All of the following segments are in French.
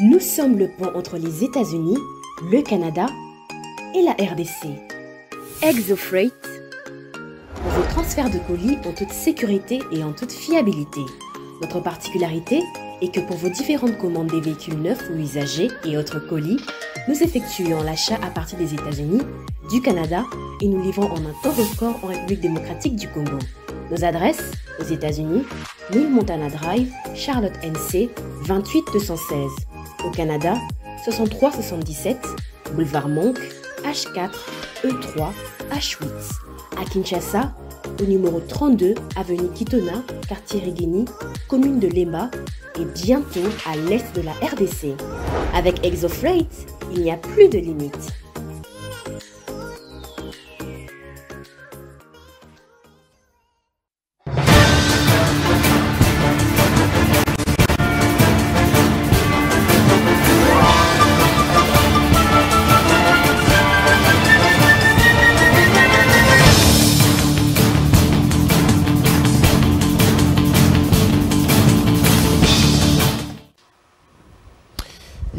Nous sommes le pont entre les États-Unis, le Canada et la RDC. ExoFreight, pour vos transferts de colis en toute sécurité et en toute fiabilité. Notre particularité est que pour vos différentes commandes des véhicules neufs ou usagés et autres colis, nous effectuons l'achat à partir des États-Unis, du Canada et nous livrons en un temps record en République démocratique du Congo. Nos adresses aux États-Unis, 1000 Montana Drive, Charlotte NC, 28216. Au Canada, 6377, Boulevard Monk, H4, E3, H8. À Kinshasa, au numéro 32, avenue Kitona, quartier Rigini, commune de Lemba et bientôt à l'est de la RDC. Avec ExoFreight, il n'y a plus de limites.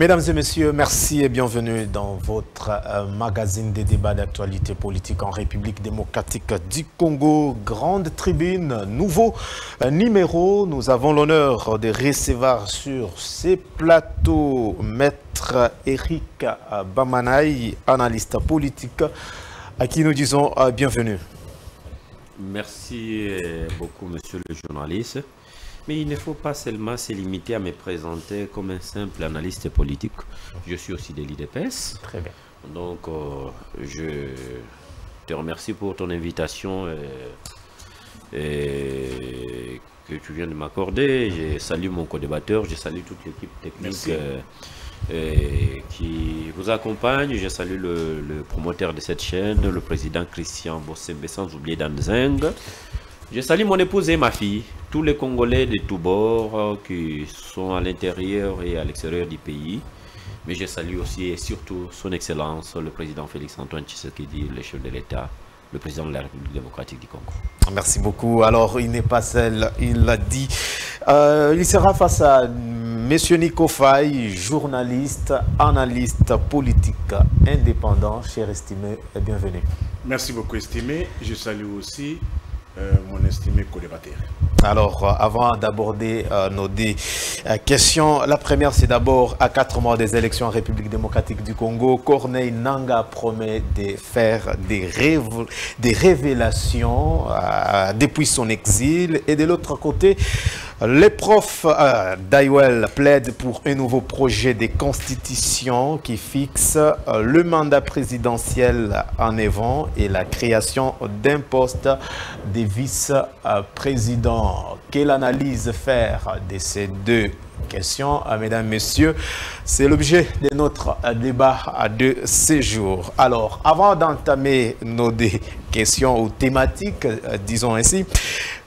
Mesdames et messieurs, merci et bienvenue dans votre euh, magazine des débats d'actualité politique en République démocratique du Congo. Grande tribune, nouveau euh, numéro. Nous avons l'honneur de recevoir sur ces plateaux Maître Eric Bamanaï, analyste politique, à qui nous disons euh, bienvenue. Merci beaucoup, monsieur le journaliste. Mais il ne faut pas seulement se limiter à me présenter comme un simple analyste politique. Je suis aussi de l'IDPS. Très bien. Donc, euh, je te remercie pour ton invitation et, que tu viens de m'accorder. Je salue mon co-débatteur, je salue toute l'équipe technique euh, qui vous accompagne. Je salue le, promoteur de cette chaîne, le président Christian Bossembe, sans oublier Danzeng. Je salue mon épouse et ma fille, tous les Congolais de tous bords euh, qui sont à l'intérieur et à l'extérieur du pays. Mais je salue aussi et surtout son Excellence, le président Félix Antoine Tshisekedi, le chef de l'État, le président de la République démocratique du Congo. Merci beaucoup. Alors, il n'est pas seul, il l'a dit. Euh, il sera face à M. Nico Faye, journaliste, analyste politique indépendant. Cher estimé, bienvenue. Merci beaucoup, estimé. Je salue aussi euh, mon estimé co-débatteur. Alors, euh, avant d'aborder euh, nos deux questions, la première, c'est d'abord, à quatre mois des élections en République démocratique du Congo, Corneille Nanga promet de faire des, des révélations depuis son exil. Et de l'autre côté, les profs euh, plaident pour un nouveau projet de constitution qui fixe euh, le mandat présidentiel en avant et la création d'un poste de vice-président. Quelle analyse faire de ces deux questions, euh, mesdames, messieurs C'est l'objet de notre débat de ce jour. Alors, avant d'entamer nos questions ou thématiques, disons ainsi,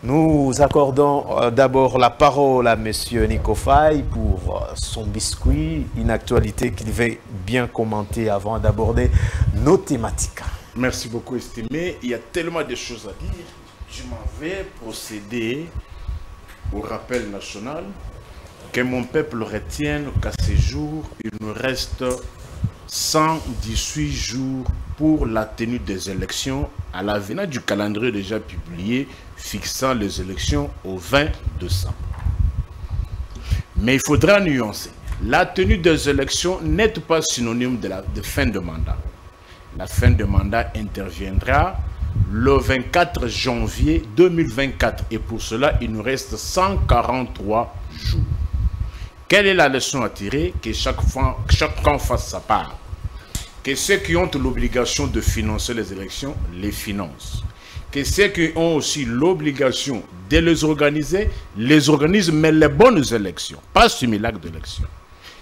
nous accordons euh, d'abord la parole à M. Nico Faye pour euh, son biscuit, une actualité qu'il veut bien commenter avant d'aborder nos thématiques. Merci beaucoup, estimé. Il y a tellement de choses à dire. Je m'en vais procéder au rappel national que mon peuple retienne qu'à ce jour, il nous reste 118 jours pour la tenue des élections à l'avenir du calendrier déjà publié fixant les élections au 20 décembre. Mais il faudra nuancer. La tenue des élections n'est pas synonyme de la fin de mandat. La fin de mandat interviendra le 24 janvier 2024 et pour cela, il nous reste 143 jours. Quelle est la leçon à tirer Que chaque, camp fasse sa part? Que ceux qui ont l'obligation de financer les élections les financent que ceux qui ont aussi l'obligation de les organiser, les organisent, mais les bonnes élections, pas simulacres d'élections.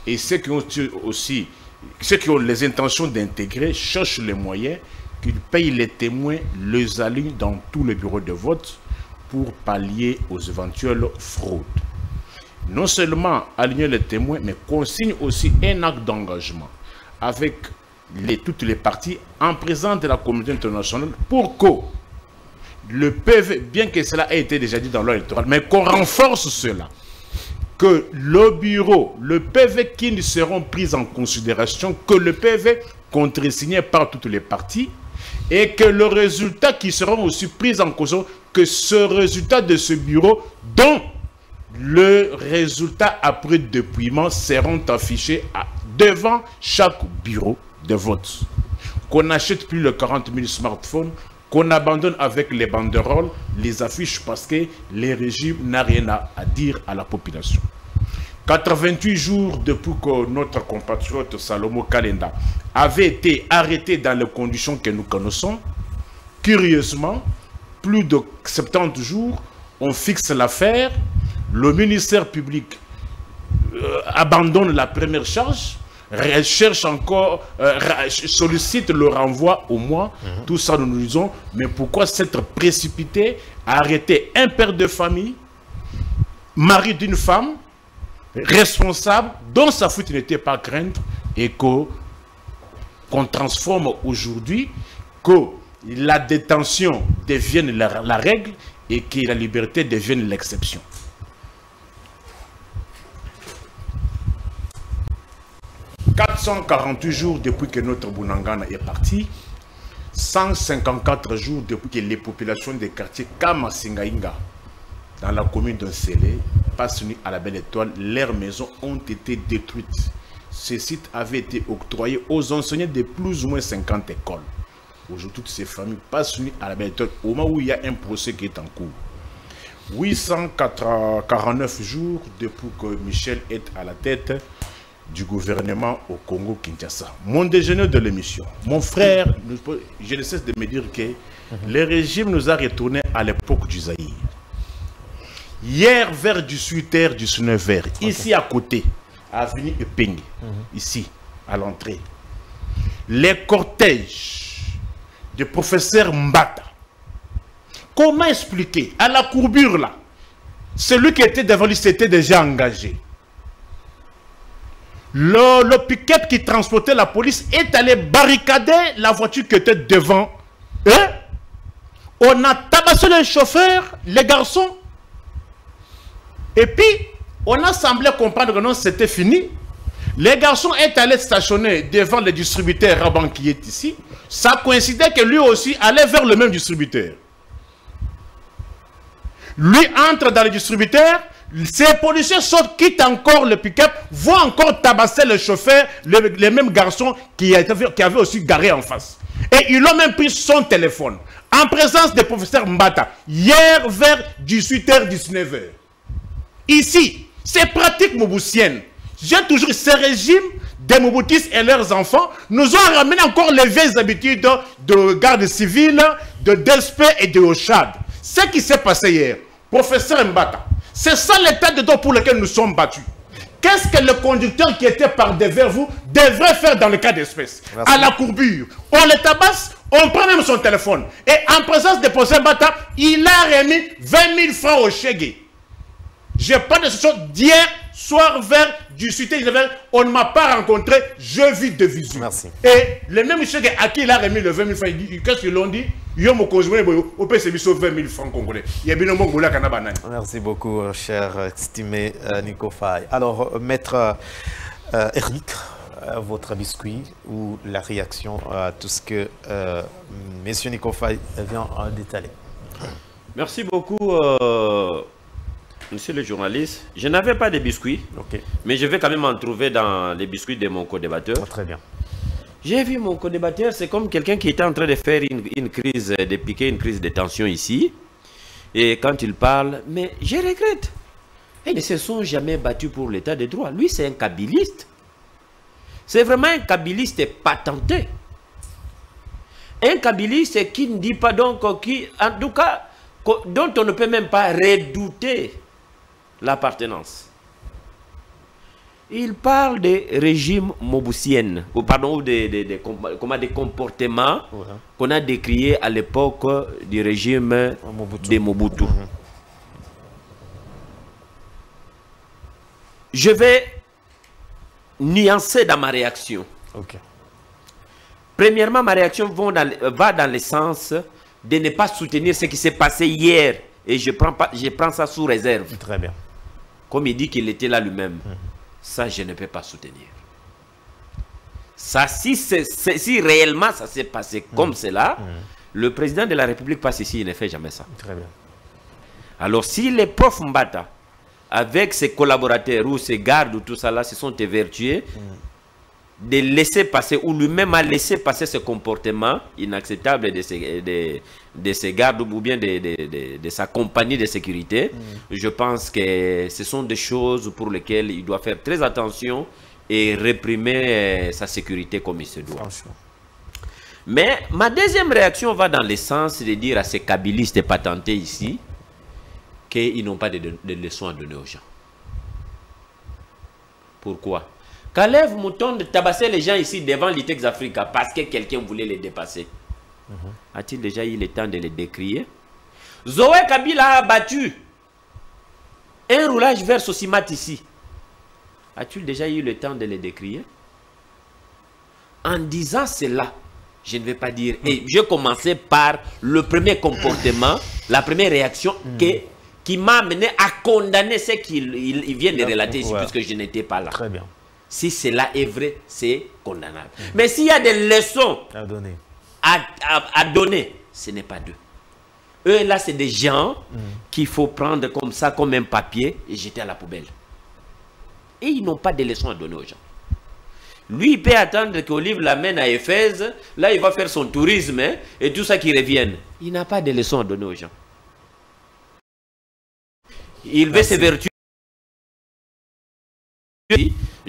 Et ceux qui ont aussi, ceux qui ont les intentions d'intégrer, cherchent les moyens qu'ils payent les témoins, les alignent dans tous les bureaux de vote pour pallier aux éventuelles fraudes. Non seulement aligner les témoins, mais consigne aussi un acte d'engagement avec toutes les parties en présence de la communauté internationale pour que le PV, bien que cela ait été déjà dit dans l'ordre électoral, mais qu'on renforce cela. que le bureau, le PV qui seront pris en considération, que le PV contre-signé par toutes les parties, et que le résultat qui seront aussi pris en cause, que ce résultat de ce bureau, dont le résultat après dépouillement seront affichés devant chaque bureau de vote. Qu'on n'achète plus le 40 000 smartphones, qu'on abandonne avec les banderoles, les affiches, parce que les régimes n'ont rien à, dire à la population. 88 jours depuis que notre compatriote Salomo Kalenda avait été arrêté dans les conditions que nous connaissons, curieusement, plus de 70 jours, on fixe l'affaire, le ministère public euh, abandonne la première charge, recherche encore, euh, sollicite le renvoi au mois. Mhm. Tout ça, nous nous disons, mais pourquoi s'être précipité à arrêter un père de famille, mari d'une femme, responsable, dont sa faute n'était pas crainte, et qu'on transforme aujourd'hui, que la détention devienne la règle et que la liberté devienne l'exception. 448 jours depuis que notre Bounangana est parti, 154 jours depuis que les populations des quartiers Kamasingainga, dans la commune de Sélé, passent à la Belle Étoile, leurs maisons ont été détruites. Ces sites avaient été octroyés aux enseignants de plus ou moins 50 écoles. Aujourd'hui, toutes ces familles passent à la Étoile au moment où il y a un procès qui est en cours. 849 jours depuis que Michel est à la tête du gouvernement au Congo-Kinshasa. Mon déjeuner de l'émission, mon frère, je ne cesse de me dire que le régime nous a retourné à l'époque du Zaïre. Hier, vers 18h, 19h, ici à côté, avenue Epeng, mhm. ici, à l'entrée, les cortèges professeur Mbata. Comment expliquer? À la courbure là, celui qui était devant lui s'était déjà engagé. Le, pick-up qui transportait la police est allé barricader la voiture qui était devant eux. On a tabassé les chauffeurs, les garçons. Et puis, on a semblé comprendre que non, c'était fini. Les garçons est allé stationner devant le distributeur Raban qui est ici. Ça coïncidait que lui aussi allait vers le même distributeur. Lui entre dans le distributeur, ces policiers sortent, quittent encore le pick-up, vont encore tabasser le chauffeur, les mêmes garçons qui, qui avaient aussi garé en face. Et ils ont même pris son téléphone, en présence du professeur Mbata, hier vers 18h, 19h. Ici, c'est pratique mouboussienne. J'ai toujours ces régimes des Mouboutistes et leurs enfants nous ont ramené encore les vieilles habitudes de garde civile, de DESPE et de OCHAD. Ce qui s'est passé hier, professeur Mbata, c'est ça l'état de droit pour lequel nous sommes battus. Qu'est-ce que le conducteur qui était par devers vous devrait faire dans le cas d'espèce? À la courbure, on le tabasse, on prend même son téléphone. Et en présence de Posé Bata, il a remis 20 000 francs au Je J'ai pas de solution d'hier soir vers du cité on ne m'a pas rencontré, je vis de visu. Merci. Et le même Chege à qui il a remis le 20 000 francs, qu'est-ce qu'ils l'ont dit? Merci beaucoup, cher estimé euh, Nico Fay. Alors, euh, maître euh, Eric, votre biscuit ou la réaction à tout ce que monsieur Nico Fay vient d'étaler? Merci beaucoup, monsieur le journaliste. Je n'avais pas de biscuits, mais je vais quand même en trouver dans les biscuits de mon co-débatteur. très bien. J'ai vu mon co-débatteur, c'est comme quelqu'un qui était en train de faire une, crise, de piquer une crise de tension ici. Et quand il parle, mais je regrette. Ils ne se sont jamais battus pour l'état de droit. Lui, c'est un kabiliste. C'est vraiment un kabiliste patenté. Un kabiliste qui ne dit pas donc, qui, en tout cas, dont on ne peut même pas redouter l'appartenance il parle des régimes mobusiennes, ou pardon, des, des, des, des comportements qu'on a décriés à l'époque du régime de Mobutu. Mhm. Je vais nuancer dans ma réaction. Premièrement, ma réaction va dans le sens de ne pas soutenir ce qui s'est passé hier. Et je prends, pas, je prends ça sous réserve. Très bien. Comme il dit qu'il était là lui-même, ça, je ne peux pas soutenir. Ça, si, réellement ça s'est passé comme cela, le président de la République passe ici, il ne fait jamais ça. Très bien. Alors, si les profs Mbata, avec ses collaborateurs ou ses gardes ou tout ça là, se sont évertués de laisser passer, ou lui-même a laissé passer ce comportement inacceptable de ses, de, de ses gardes ou bien de, de- de- de sa compagnie de sécurité, je pense que ce sont des choses pour lesquelles il doit faire très attention et réprimer euh, sa sécurité comme il se doit. Mais ma deuxième réaction va dans le sens de dire à ces kabylistes patentés ici qu'ils n'ont pas de leçons à donner aux gens. Pourquoi? Kalev Mouton de tabasser les gens ici devant l'ITEX Africa parce que quelqu'un voulait les dépasser. A-t-il déjà eu le temps de les décrier? Zoé Kabila a battu un roulage vers Sosimat ici. As-tu déjà eu le temps de les décrier? En disant cela, je ne vais pas dire. Et je commençais par le premier comportement, la première réaction que- qui m'a amené à condamner ce qu'il il- il vient de relater ici, Ouais. puisque je n'étais pas là. Très bien. Si cela est vrai, c'est condamnable. Mais s'il y a des leçons À donner. à, à- à donner, ce n'est pas d'eux. Eux, là, c'est des gens qu'il faut prendre comme ça, comme un papier, et jeter à la poubelle. Et ils n'ont pas de leçons à donner aux gens. Lui, il peut attendre qu'Olive l'amène à Éphèse. Là, il va faire son tourisme hein, et tout ça qui revienne. Il n'a pas de leçons à donner aux gens. Il veut ses vertus.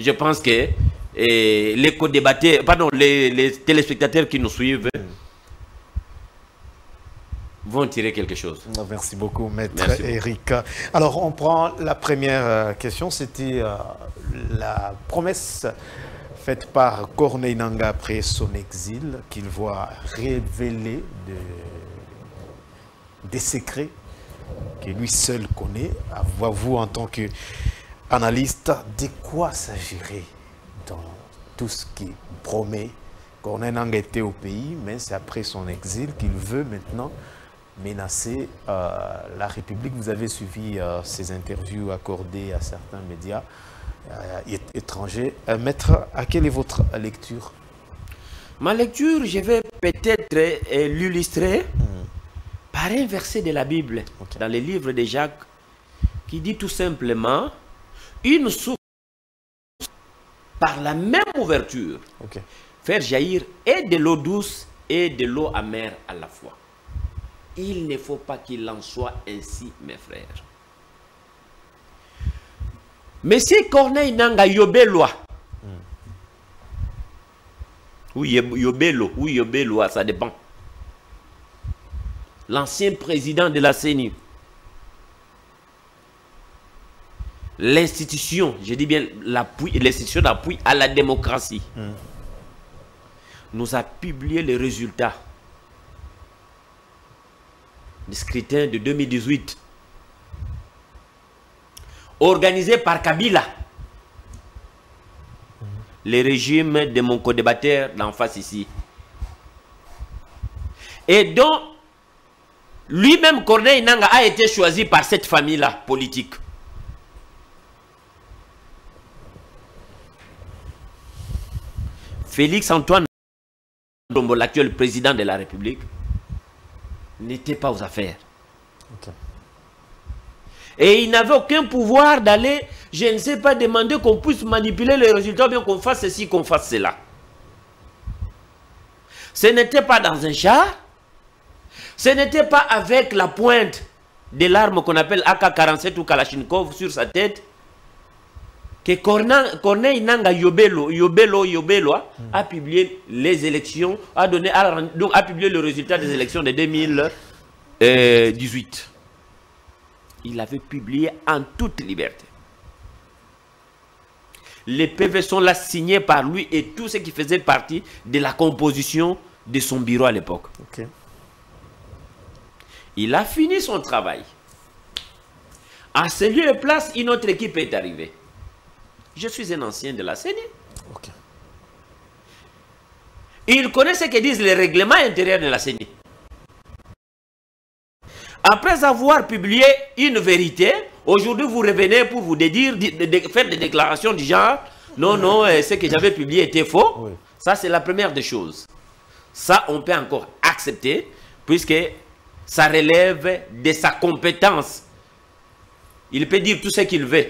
Je pense que eh, les co-débatteurs, pardon, les, les téléspectateurs qui nous suivent vont tirer quelque chose. Merci beaucoup, maître Merci beaucoup. Eric. Alors, on prend la première euh, question. C'était euh, la promesse faite par Corneille Nanga après son exil, qu'il voit révéler de- des secrets que lui seul connaît. À voir, vous, en tant qu'analyste, de quoi s'agirait dans tout ce qui promet Corneille Nanga était au pays, mais c'est après son exil qu'il veut maintenant menacer euh, la République. Vous avez suivi euh, ces interviews accordées à certains médias euh, étrangers. Euh, maître, à quelle est votre lecture? Ma lecture, je vais peut-être l'illustrer par un verset de la Bible, dans le livre de Jacques, qui dit tout simplement Une source par la même ouverture faire jaillir et de l'eau douce et de l'eau amère à la fois. Il ne faut pas qu'il en soit ainsi, mes frères. Monsieur Corneille Nanga Yobelwa, ou Yeb- Yobelo, ou Yobelwa, ça dépend. L'ancien président de la CENI, l'institution, je dis bien l'institution d'appui à la démocratie, nous a publié les résultats du scrutin de 2018 organisé par Kabila. Le régime de mon co-débatteur d'en face ici. Et dont lui-même, Corneille Nanga, a été choisi par cette famille-là politique. Félix Antoine Dombo, l'actuel président de la République, n'était pas aux affaires. Et il n'avait aucun pouvoir d'aller, je ne sais pas, demander qu'on puisse manipuler les résultats, ou bien qu'on fasse ceci, qu'on fasse cela. Ce n'était pas dans un char, ce n'était pas avec la pointe de l'arme qu'on appelle AK-47 ou Kalachnikov sur sa tête, que Corneille Nanga Yobelo, Yobelo, Yobelo a- a publié les élections, a, donné, a, donc a publié le résultat des élections de 2018. Il avait publié en toute liberté. Les PV sont là signés par lui et tout ce qui faisait partie de la composition de son bureau à l'époque. Il a fini son travail. À ce lieu et place, une autre équipe est arrivée. Je suis un ancien de la CENI. Ok. Il connaît ce que disent les règlements intérieurs de la CENI. Après avoir publié une vérité, Aujourd'hui, vous revenez pour vous dédire, faire des déclarations du genre non, non, euh, ce que j'avais publié était faux. Ça, c'est la première des choses. Ça, on peut encore accepter, puisque ça relève de sa compétence. Il peut dire tout ce qu'il veut.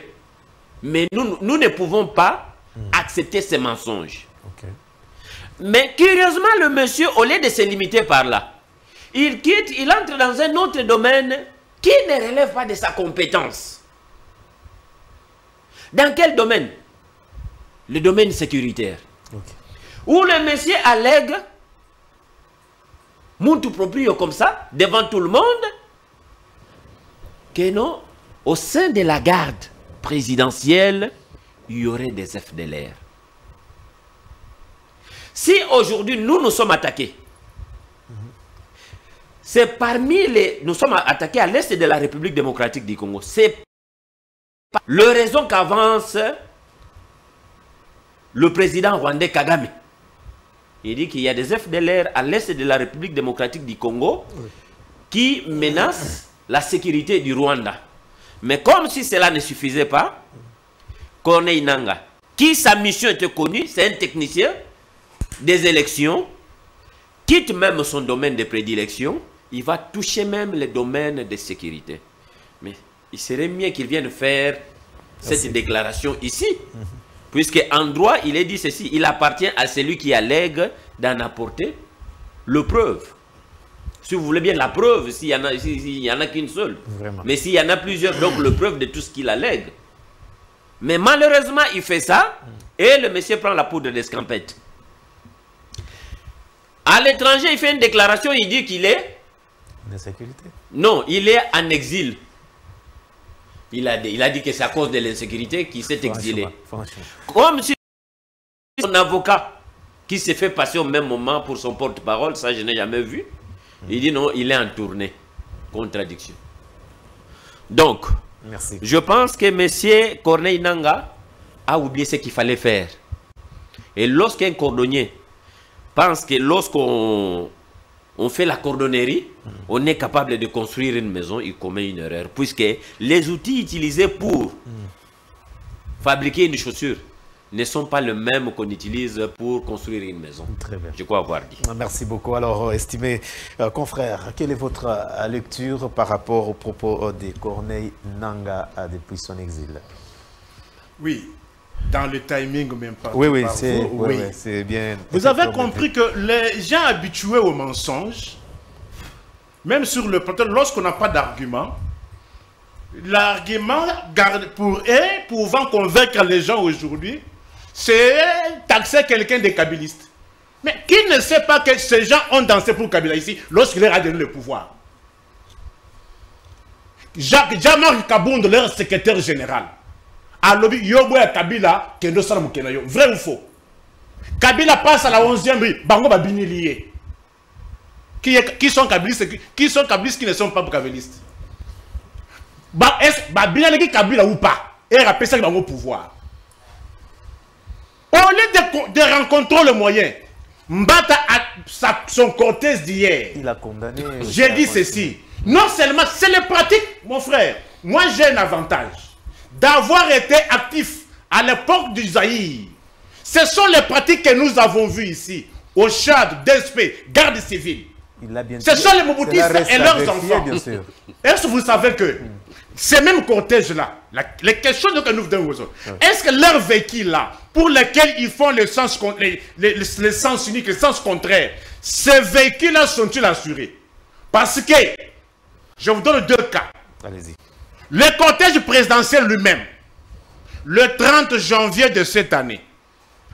Mais nous, nous ne pouvons pas hmm. accepter ces mensonges. Mais curieusement, le monsieur, au lieu de se limiter par là, il quitte, il entre dans un autre domaine qui ne relève pas de sa compétence. Dans quel domaine? Le domaine sécuritaire. Où le monsieur allègue, monte proprio comme ça, devant tout le monde, que non, au sein de la garde présidentielle, il y aurait des FDLR. Si aujourd'hui nous nous sommes attaqués, c'est parmi les... Nous sommes attaqués à l'est de la République démocratique du Congo. C'est le raison qu'avance le président rwandais Kagame. Il dit qu'il y a des FDLR à l'est de la République démocratique du Congo qui menacent la sécurité du Rwanda. Mais comme si cela ne suffisait pas, Corneille Nanga, qui sa mission était connue, c'est un technicien des élections, quitte même son domaine de prédilection, il va toucher même les domaines de sécurité. Mais il serait mieux qu'il vienne faire cette déclaration ici. Puisque en droit, il est dit ceci, il appartient à celui qui allègue d'en apporter le preuve. Si vous voulez bien la preuve, s'il y en a, y en a qu'une seule. Mais s'il y en a plusieurs, donc le preuve de tout ce qu'il allègue. Mais malheureusement, il fait ça, et le monsieur prend la poudre d'escampette. À l'étranger, il fait une déclaration, il dit qu'il est... L'insécurité Non, il est en exil. Il a, il a dit que c'est à cause de l'insécurité qu'il s'est exilé. Comme si son avocat qui s'est fait passer au même moment pour son porte-parole, ça je n'ai jamais vu. Il dit non, il est en tournée. Contradiction. Donc, Merci. je pense que M. Corneille Nanga a oublié ce qu'il fallait faire. Et lorsqu'un cordonnier pense que lorsqu'on on fait la cordonnerie, on est capable de construire une maison, il commet une erreur. Puisque les outils utilisés pour fabriquer une chaussure ne sont pas les mêmes qu'on utilise pour construire une maison. Très bien. Je crois avoir dit. Merci beaucoup. Alors, euh, estimé euh, confrère, quelle est votre euh, lecture par rapport aux propos de Corneille Nanga depuis son exil? Oui, dans le timing même pas. Oui, oui, c'est bien. Vous avez compris que les gens habitués au mensonge, même sur le plateau, lorsqu'on n'a pas d'argument, l'argument pour eux, pouvant convaincre les gens aujourd'hui, c'est taxer quelqu'un de kabbalistes. Mais qui ne sait pas que ces gens ont dansé pour Kabila ici lorsqu'il leur a donné le pouvoir? Jacques Kabound, leur secrétaire général, alobi yobo ya kabila kendo sala mokena yo vrai ou faux? Kabila passe à la 11e rue bango babinili ye qui, qui sont kabilistes qui sont kabilistes qui ne sont pas kabilistes ba est babinaleki kabila ou pas? Et apesaki bango pouvoir au lieu de, de rencontrer le moyen Mbata a son cortège d'hier. Il a condamné. J'ai dit ceci. Non seulement, c'est les pratiques, mon frère. Moi, j'ai un avantage d'avoir été actif à l'époque du Zaïre. Ce sont les pratiques que nous avons vues ici, au Tchad, DSP, garde civile. Ce sont les Mobutistes et leurs enfants. Est-ce que vous savez que ces mêmes cortèges-là, les questions que nous venons est-ce que leurs véhicules-là, pour lesquels ils font le sens, les, les, sens unique, le sens contraire, ces véhicules-là sont-ils assurés? Parce que, je vous donne deux cas. Allez-y. Le cortège présidentiel lui-même, le 30 janvier de cette année,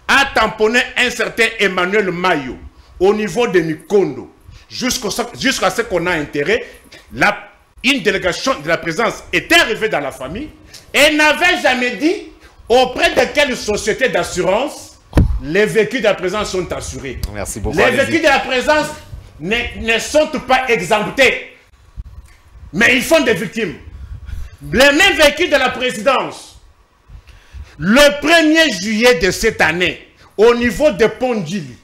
a tamponné un certain Emmanuel Mayo au niveau de Nikondo. Jusqu'à ce qu'on a intérêt, la, une délégation de la présidence était arrivée dans la famille et n'avait jamais dit auprès de quelle société d'assurance les véhicules de la présence sont assurés? Merci beaucoup. Les véhicules de la présence ne, ne sont pas exemptés, mais ils font des victimes les mêmes véhicules de la présidence, le 1er juillet de cette année, au niveau de Pondili,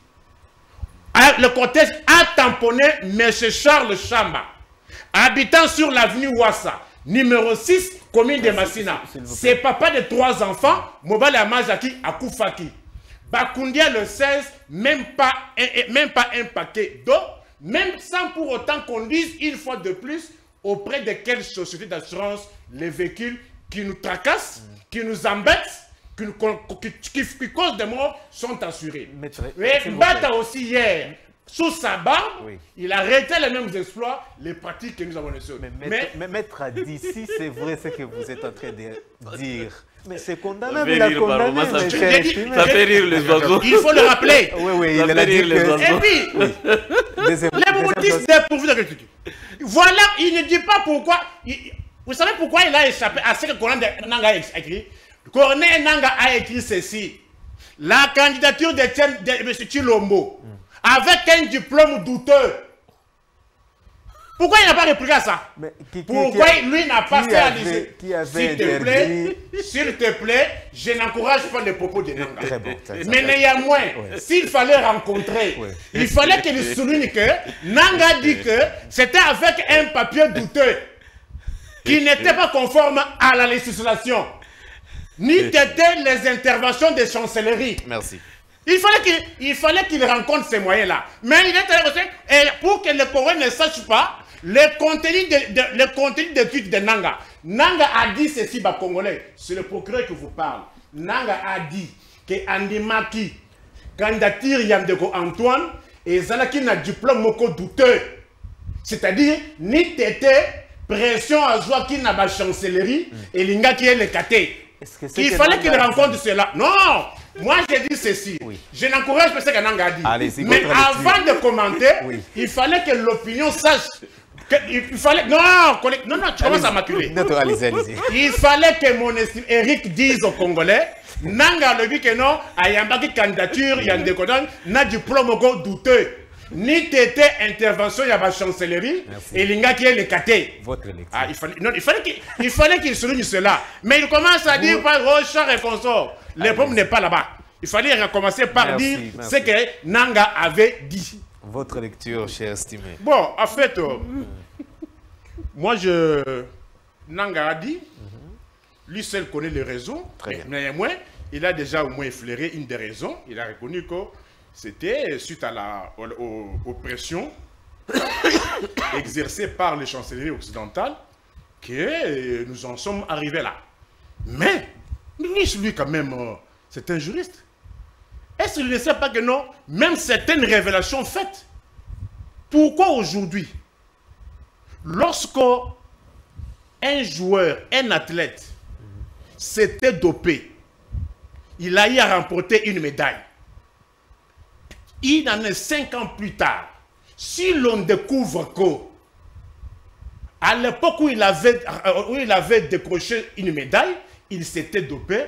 le cortège a tamponné M. Charles Chamba, habitant sur l'avenue Ouassa, Numéro 6, commune de Massina. C'est papa de trois enfants, Mobile Amazaki Akufaki. Bakundia le 16, même pas un, même pas un paquet d'eau, même sans pour autant qu'on dise une fois de plus auprès de quelle société d'assurance les véhicules qui nous tracassent, qui nous embêtent, qui, qui, causent des morts sont assurés. Mais Bata aussi hier, sous sa barbe, il a arrêté les mêmes exploits, les pratiques que nous avons laissées. Mais, mais, maître d'ici, c'est vrai ce que vous êtes en train de dire. Mais c'est condamnable, il a condamné. Ça, ça, fait rire les oiseaux. Il faut le rappeler. Oui, oui, il a dit les oiseaux. Et puis, les bouddhistes dépourvus d'agriculture. Voilà, il ne dit pas pourquoi. vous savez pourquoi il a échappé à ce que Corneille Nanga a écrit? Corneille Nanga a écrit ceci. La candidature de, de M. Chilombo avec un diplôme douteux. Pourquoi il n'a pas répliqué à ça? Pourquoi lui n'a pas fait analyser? S'il te plaît, s'il te plaît, je n'encourage pas les propos de Nanga. Mais néanmoins, s'il fallait rencontrer, il fallait qu'il souligne que Nanga dit que c'était avec un papier douteux qui n'était pas conforme à la législation, ni t'étaient les interventions des chancelleries. Merci. Il fallait qu'il rencontre ces moyens-là. Mais il est allé et pour que le Congolais ne sache pas le contenu de, le contenu de de Nanga. Nanga a dit ceci, bah, Congolais. C'est le procureur qui vous parle. Nanga a dit que Andimaki, candidature Yandeko Antoine, et Zalaki n'a diplôme moko douteux. C'est-à-dire, ni tété, pression à joie qui n'a pas chancellerie, et l'inga qui est le caté. Il fallait qu'il rencontre cela. Non moi, j'ai dit ceci. Je n'encourage pas ce qu'Ananga a dit. Mais avant de commenter, il fallait que l'opinion sache. Que, il fallait. Non, non, non, tu commences à m'acculer. Il fallait que mon estime, Eric dise aux Congolais. Nanga le dit que non, a une candidature, il y a un décodage, n'a diplôme douteux. Ni tété intervention, il y a la chancellerie, et l'inga qui est le caté. Votre lecture. Ah, il fallait, non, il fallait qu'il fallait qu'il souligne cela. Mais il commence à dire par Rochard et consort. Le problème n'est pas là-bas. Il fallait recommencer par dire ce que Nanga avait dit. Votre lecture, cher estimé. Bon, en fait, euh, moi, je... Nanga a dit, lui seul connaît les raisons. Très bien. Mais moins, il a déjà au moins effleuré une des raisons. Il a reconnu que c'était suite à la, aux, exercées par les chancelleries occidentales que nous en sommes arrivés là. Mais, lui, quand même, euh, c'est un juriste. Est-ce qu'il ne sait pas que non, même certaines révélations faites, pourquoi aujourd'hui, lorsque un joueur, un athlète, s'était dopé, il a eu à remporter une médaille. Il en est cinq ans plus tard. Si l'on découvre que, à l'époque où, il avait, où il avait décroché une médaille, il s'était dopé,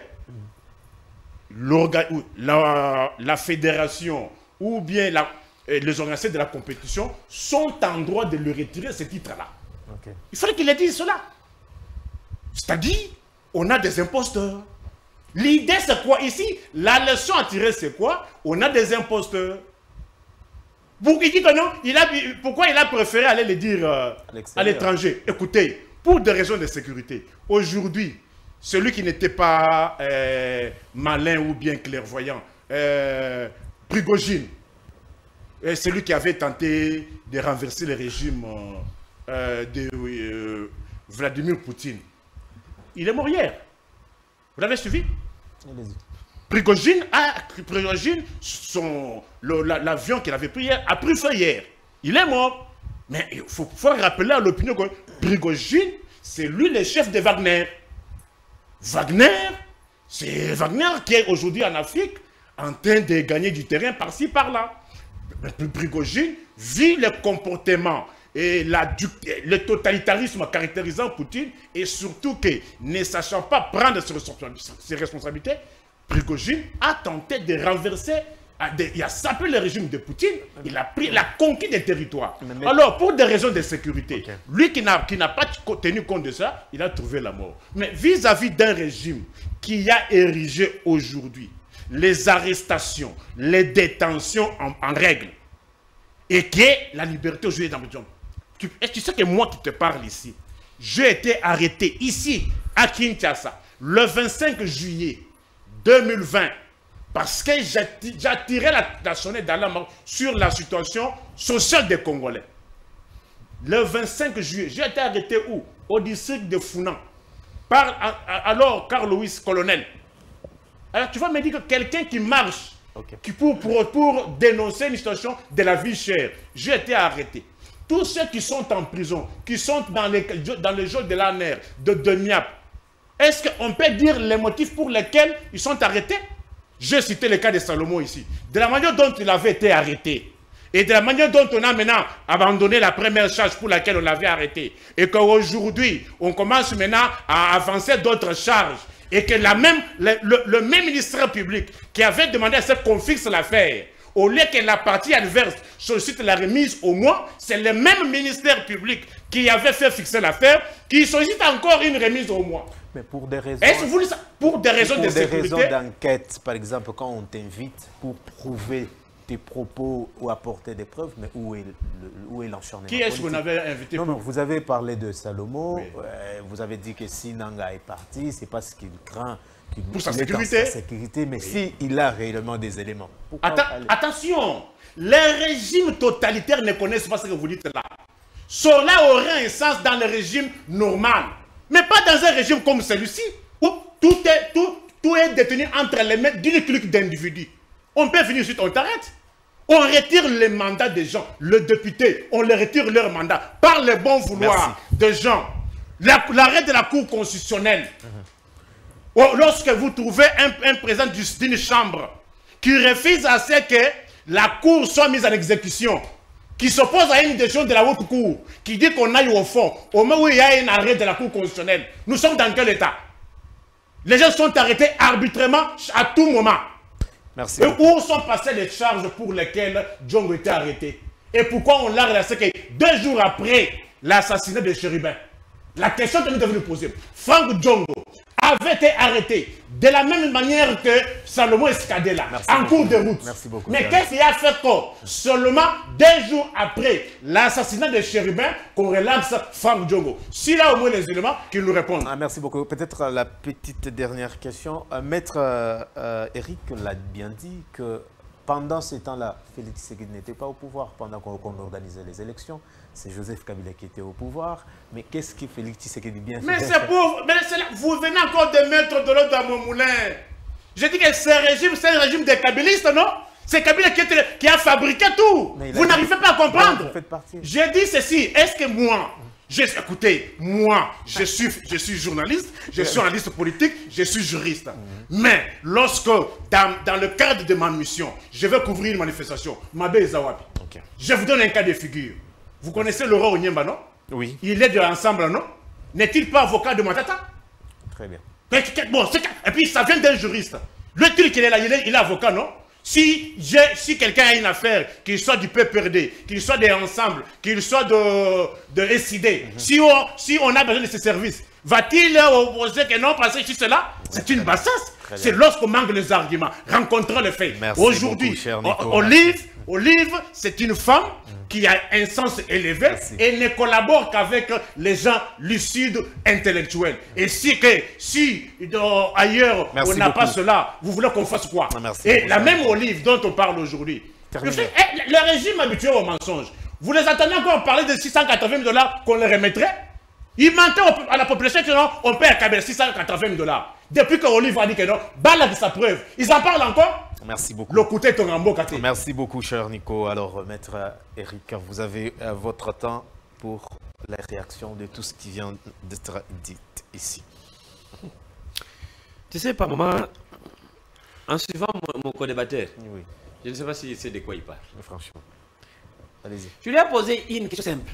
la, la, fédération ou bien la, euh, les organisateurs de la compétition sont en droit de lui retirer ce titre-là. Il fallait qu'il ait dit cela. C'est-à-dire, on a des imposteurs. L'idée, c'est quoi ici? La leçon à tirer, c'est quoi? On a des imposteurs. Pour, il dit que non, il a, pourquoi il a préféré aller le dire euh, à l'étranger? Écoutez, pour des raisons de sécurité, aujourd'hui, celui qui n'était pas euh, malin ou bien clairvoyant, euh, Prigogine, celui qui avait tenté de renverser le régime euh, de euh, Vladimir Poutine, il est mort hier. Vous l'avez suivi? Prigogine, a, Prigogine l'avion qu'il avait pris hier, a pris feu hier. Il est mort. Mais il faut, faut rappeler à l'opinion que Prigogine, c'est lui le chef de Wagner. Wagner, c'est Wagner qui est aujourd'hui en Afrique en train de gagner du terrain par-ci, par-là. Prigogine vit le comportement et la, le totalitarisme caractérisant Poutine et surtout que, ne sachant pas prendre ses responsabilités, Prigogine a tenté de renverser il a sapé le régime de Poutine, il a pris la conquête des territoires. Alors, pour des raisons de sécurité, lui qui n'a pas tenu compte de ça, il a trouvé la mort. Mais vis-à-vis d'un régime qui a érigé aujourd'hui les arrestations, les détentions en, règle, et qui est la liberté aujourd'hui dans le tu, tu sais que moi qui te parle ici, j'ai été arrêté ici, à Kinshasa, le 25 juillet 2020, parce que j'attirais la, la sonnette d'alarme sur la situation sociale des Congolais. Le 25 juillet, j'ai été arrêté où? Au district de Founan. Par alors Carl Louis Colonel. Alors tu vas me dire que quelqu'un qui marche qui pour, pour, pour, dénoncer une situation de la vie chère, j'ai été arrêté. Tous ceux qui sont en prison, qui sont dans, les, dans le jeu de la nerf, de Demiap, est-ce qu'on peut dire les motifs pour lesquels ils sont arrêtés? J'ai cité le cas de Salomon ici. De la manière dont il avait été arrêté, et de la manière dont on a maintenant abandonné la première charge pour laquelle on l'avait arrêté, et qu'aujourd'hui, on commence maintenant à avancer d'autres charges, et que même, le, même ministère public qui avait demandé à ce qu'on fixe l'affaire, au lieu que la partie adverse sollicite la remise au mois, c'est le même ministère public qui avait fait fixer l'affaire qui sollicite encore une remise au mois. Mais pour des raisons... Est-ce vous Pour des raisons pour de des raisons d'enquête, par exemple, quand on t'invite pour prouver tes propos ou apporter des preuves, mais où est, où est l'enchaînement Qui est-ce que vous avez invité Non, non, vous avez parlé de Salomon, euh, vous avez dit que si Nanga est parti, c'est parce qu'il craint pour sa sécurité. Sa sécurité, mais s'il il a réellement des éléments. attention, les régimes totalitaires ne connaissent pas ce que vous dites là. Cela aurait un sens dans le régime normal, mais pas dans un régime comme celui-ci, où tout est, tout, tout est détenu entre les mains d'une clique d'individus. On peut finir suite, on t'arrête. On retire les mandats des gens. Le député, on leur retire leur mandat par le bon vouloir des gens. L'arrêt de la Cour constitutionnelle. Oh, lorsque vous trouvez un, président d'une chambre qui refuse à ce que la Cour soit mise en exécution, qui s'oppose à une décision de la haute Cour, qui dit qu'on aille au fond, au moment où il y a un arrêt de la Cour constitutionnelle, nous sommes dans quel état? Les gens sont arrêtés arbitrairement à tout moment. Merci. Et où sont passées les charges pour lesquelles Djongo était arrêté? Et pourquoi on l'a relancé deux jours après l'assassinat de Chérubin? La question que nous devons nous poser, Franck Djongo avait été arrêté de la même manière que Salomon Escadela, en cours de route. Merci beaucoup. Mais qu'est-ce qui a fait quoi Seulement deux jours après l'assassinat de Chérubin, qu'on relaxe Franck Djongo. S'il a au moins les éléments, qu'il nous réponde. Ah, merci beaucoup. Peut-être euh, la petite dernière question. Euh, Maître euh, Eric l'a bien dit que pendant ce temps-là, Félix Tshisekedi n'était pas au pouvoir pendant qu'on organisait les élections. C'est Joseph Kabila qui était au pouvoir. Mais qu'est-ce que Félix Tshisekedi bien fait? Mais c'est pour... Mais vous venez encore de mettre de l'eau dans mon moulin. Je dis que ce régime, c'est un régime des kabylistes, non? C'est Kabila qui, qui, a fabriqué tout. Vous n'arrivez pas à comprendre. J'ai dit ceci. Est-ce que moi, Écoutez, moi, je suis, je suis journaliste, je suis analyste politique, je suis juriste. Mais lorsque, dans, le cadre de ma mission, je vais couvrir une manifestation, Mabe Zawabi, je vous donne un cas de figure. Vous connaissez Laurent Onyemba, non Oui. Il est de l'ensemble, non N'est-il pas avocat de Matata Très bien. Bon, et puis ça vient d'un juriste. Le truc, il est là, il est avocat, non si, si quelqu'un a une affaire, qu'il soit du PPRD, qu'il soit des ensembles, qu'il soit de, de SID, mhm. si, on, si on a besoin de ces services, va-t-il opposer que non, parce que c'est cela C'est une bassesse. C'est lorsqu'on manque les arguments, rencontrer les faits. Aujourd'hui, Olive, Olive c'est une femme qui a un sens élevé et ne collabore qu'avec les gens lucides, intellectuels. Et si, que, si ailleurs on n'a pas cela, vous voulez qu'on fasse quoi? Ah, Et la même Olive dont on parle aujourd'hui, eh, le régime habitué au mensonge, vous les attendez encore parler de 680 000 dollars qu'on les remettrait? Ils mentaient à la population que on à 680 000 dollars. Depuis que Olive a dit que non, balle sa preuve. Ils en parlent encore Merci beaucoup. Le Merci beaucoup, cher Nico. Alors, maître Eric, vous avez euh, votre temps pour la réaction de tout ce qui vient d'être dit ici. Tu sais, par moment, en suivant mon, co-débatteur, oui. je ne sais pas s'il sait de quoi il parle. Franchement. Allez-y. Je lui ai posé une question simple.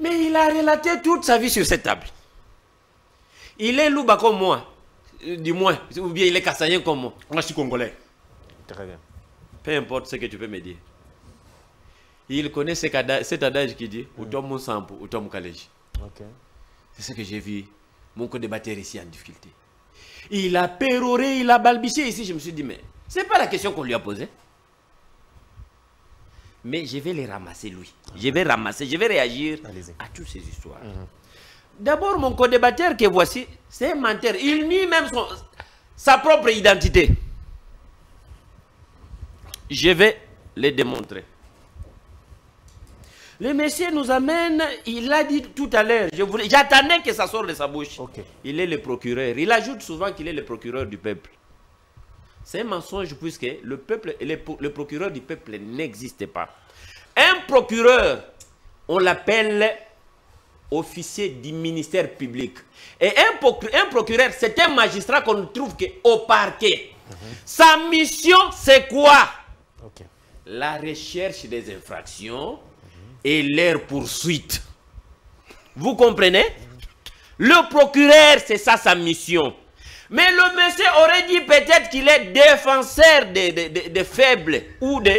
Mais il a relaté toute sa vie sur cette table. Il est louba comme moi, du moins, ou bien il est kassayen comme moi. Moi, je suis congolais. Très bien. Peu importe ce que tu peux me dire. Il connaît cet adage qui dit ou tom sampo, ou tom C'est ce que j'ai vu mon co-débatteur ici en difficulté. Il a péroré, il a balbutié ici. Je me suis dit, mais ce n'est pas la question qu'on lui a posée. Mais je vais les ramasser, lui. Je vais ramasser, je vais réagir à toutes ces histoires. Mhm. D'abord, mon co-débatteur que voici, c'est un menteur. Il nie même son- sa propre identité. Je vais le démontrer. Le monsieur nous amène, il l'a dit tout à l'heure, j'attendais que ça sorte de sa bouche. Il est le procureur. Il ajoute souvent qu'il est le procureur du peuple. C'est un mensonge puisque le peuple le procureur du peuple n'existe pas. Un procureur, on l'appelle officier du ministère public. Et un, proc- un procureur, c'est un magistrat qu'on ne trouve qu'au parquet. Sa mission, c'est quoi? La recherche des infractions et leur poursuite. Vous comprenez? Le procureur, c'est ça sa mission. Mais le monsieur aurait dit peut-être qu'il est défenseur des, des- des- des faibles ou de,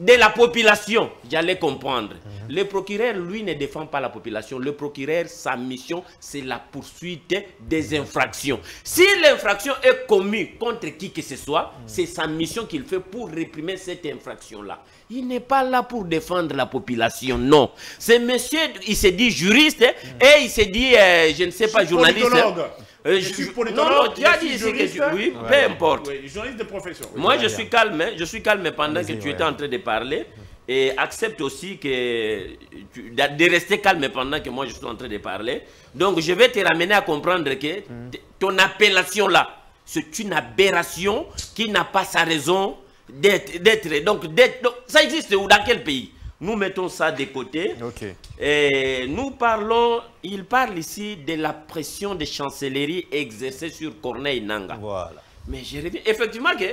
de la population. J'allais comprendre. Le procureur, lui, ne défend pas la population. Le procureur, sa mission, c'est la poursuite des infractions. Si l'infraction est commise contre qui que ce soit, c'est sa mission qu'il fait pour réprimer cette infraction-là. Il n'est pas là pour défendre la population, non. Ce monsieur, il se dit juriste et il se dit, euh, je ne sais pas, journaliste. Euh, Je suis non, politologue, non, tu as dit ici que tu... juriste. Oui, Ouais. peu importe. Oui, journaliste de profession. oui. Moi, je suis calme, hein. je suis calme pendant que tu ouais. étais en train de parler. Et accepte aussi que tu- de rester calme pendant que moi je suis en train de parler. Donc, je vais te ramener à comprendre que Mm. t- ton appellation là, c'est une aberration qui n'a pas sa raison d'être. Donc, d'être- donc, ça existe où Dans quel pays? Nous mettons ça de côté. Et nous parlons, il parle ici de la pression de chancellerie exercée sur Corneille Nanga. Voilà. Mais je reviens. Effectivement, que,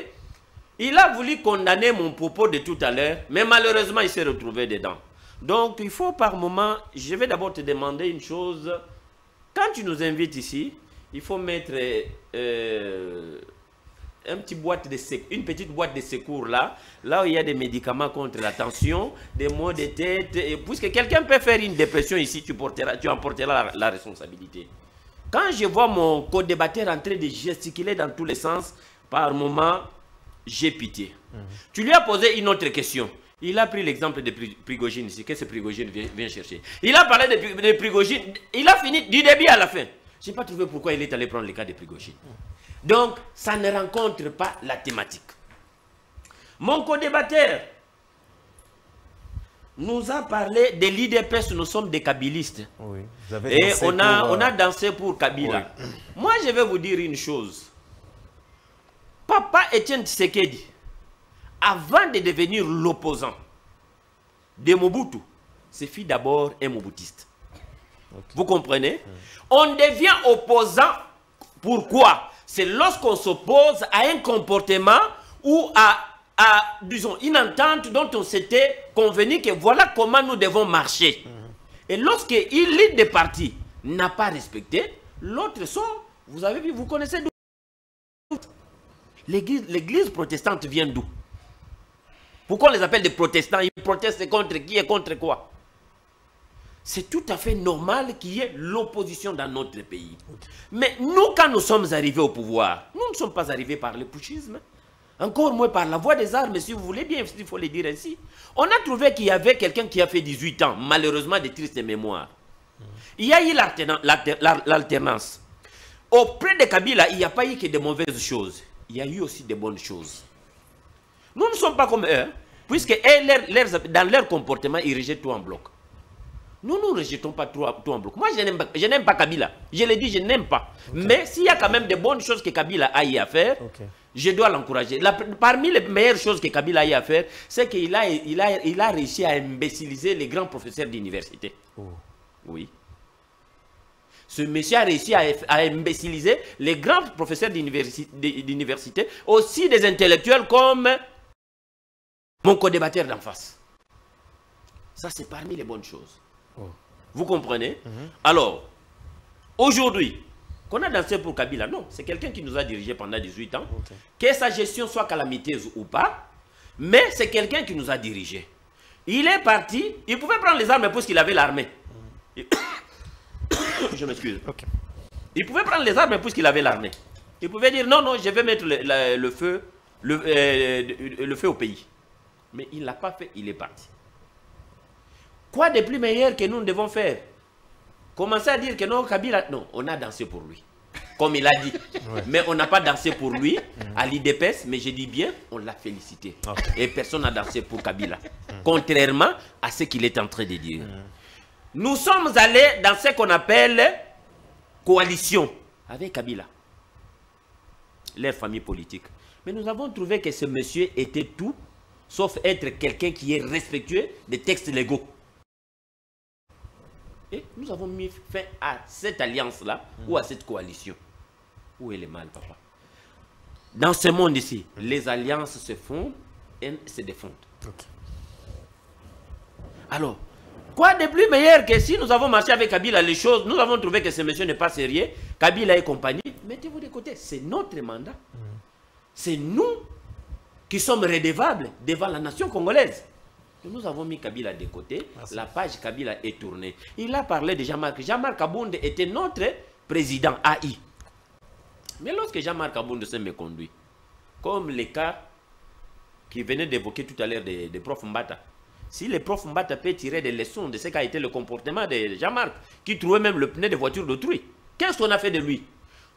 il a voulu condamner mon propos de tout à l'heure, mais malheureusement, il s'est retrouvé dedans. Donc, il faut par moment, je vais d'abord te demander une chose. Quand tu nous invites ici, il faut mettre euh, un petit boîte de sec- une petite boîte de secours là, là où il y a des médicaments contre la tension, des maux de tête. Et puisque quelqu'un peut faire une dépression ici, tu, porteras, tu en porteras la, la responsabilité. Quand je vois mon co-débatteur en train de gesticuler dans tous les sens, par moment, j'ai pitié. Tu lui as posé une autre question. Il a pris l'exemple de Pri- Prigogine ici. Qu'est-ce que Prigogine vient, vient chercher? Il a parlé de, de Prigogine. Il a fini du début à la fin. Je n'ai pas trouvé pourquoi il est allé prendre le cas de Prigogine. Donc, ça ne rencontre pas la thématique. Mon co-débatteur nous a parlé de l'IDPS, nous sommes des kabylistes. Oui. Vous avez Et on a, pour, euh, on a dansé pour Kabila. Moi, je vais vous dire une chose. Papa Etienne Tshisekedi, avant de devenir l'opposant de Mobutu, c'est fut d'abord un Mobutiste. Vous comprenez? On devient opposant. Pourquoi? C'est lorsqu'on s'oppose à un comportement ou à, disons, une entente dont on s'était convenu que voilà comment nous devons marcher. Et lorsque l'une des parties n'a pas respecté, l'autre sort. Vous avez vu, vous connaissez d'où? L'église protestante vient d'où? Pourquoi on les appelle des protestants? Ils protestent contre qui et contre quoi? C'est tout à fait normal qu'il y ait l'opposition dans notre pays. Mais nous, quand nous sommes arrivés au pouvoir, nous ne sommes pas arrivés par le putschisme. Encore moins par la voie des armes, si vous voulez bien, il faut le dire ainsi. On a trouvé qu'il y avait quelqu'un qui a fait 18 ans, malheureusement de tristes mémoires. Il y a eu l'alterna- l'alter- l'al- l'alternance. Auprès de Kabila, il n'y a pas eu que de mauvaises choses. Il y a eu aussi de bonnes choses. Nous ne sommes pas comme eux, puisque eux, dans leur comportement, ils rejettent tout en bloc. Nous ne rejetons pas tout, tout en bloc. Moi, je n'aime pas, Kabila. Je l'ai dit, je n'aime pas. Mais s'il y a quand même de bonnes choses que Kabila a eu à faire, je dois l'encourager. Parmi les meilleures choses que Kabila a eu à faire, c'est qu'il a, il a, il a réussi à imbéciliser les grands professeurs d'université. Oh. Oui. Ce monsieur a réussi à, à imbéciliser les grands professeurs d'universi- d'université, aussi des intellectuels comme mon co-débatteur d'en face. Ça, c'est parmi les bonnes choses. Oh. Vous comprenez Alors, aujourd'hui, qu'on a dansé pour Kabila, non, c'est quelqu'un qui nous a dirigé pendant 18 ans. Que sa gestion soit calamiteuse ou pas, mais c'est quelqu'un qui nous a dirigé. Il est parti, il pouvait prendre les armes puisqu'il avait l'armée. Je m'excuse. Il pouvait prendre les armes puisqu'il avait l'armée. Il pouvait dire non, non, je vais mettre le feu, le, euh, le feu au pays. Mais il ne l'a pas fait, il est parti. Quoi de plus meilleur que nous devons faire? Commencer à dire que non, Kabila, non, on a dansé pour lui. Comme il a dit. Mais on n'a pas dansé pour lui à l'IDPS, mais je dis bien, on l'a félicité. Et personne n'a dansé pour Kabila. Contrairement à ce qu'il est en train de dire. Nous sommes allés dans ce qu'on appelle coalition avec Kabila, les familles politiques. Mais nous avons trouvé que ce monsieur était tout, sauf être quelqu'un qui est respectueux des textes légaux. Et nous avons mis fin à cette alliance-là ou à cette coalition. Où est le mal, papa? Dans ce monde ici, les alliances se font et se défendent. Alors, quoi de plus meilleur que si nous avons marché avec Kabila les choses, nous avons trouvé que ce monsieur n'est pas sérieux, Kabila et compagnie, mettez-vous de côté, c'est notre mandat. C'est nous qui sommes redevables devant la nation congolaise. Nous avons mis Kabila de côté, la page Kabila est tournée. Il a parlé de Jean-Marc. Jean-Marc Abounde était notre président AI. Mais lorsque Jean-Marc Abounde s'est méconduit, comme les cas qui venait d'évoquer tout à l'heure des, des profs Mbata. Si le prof Mbata peut tirer des leçons de ce qu'a été le comportement de Jean-Marc, qui trouvait même le pneu de voiture d'autrui, qu'est-ce qu'on a fait de lui?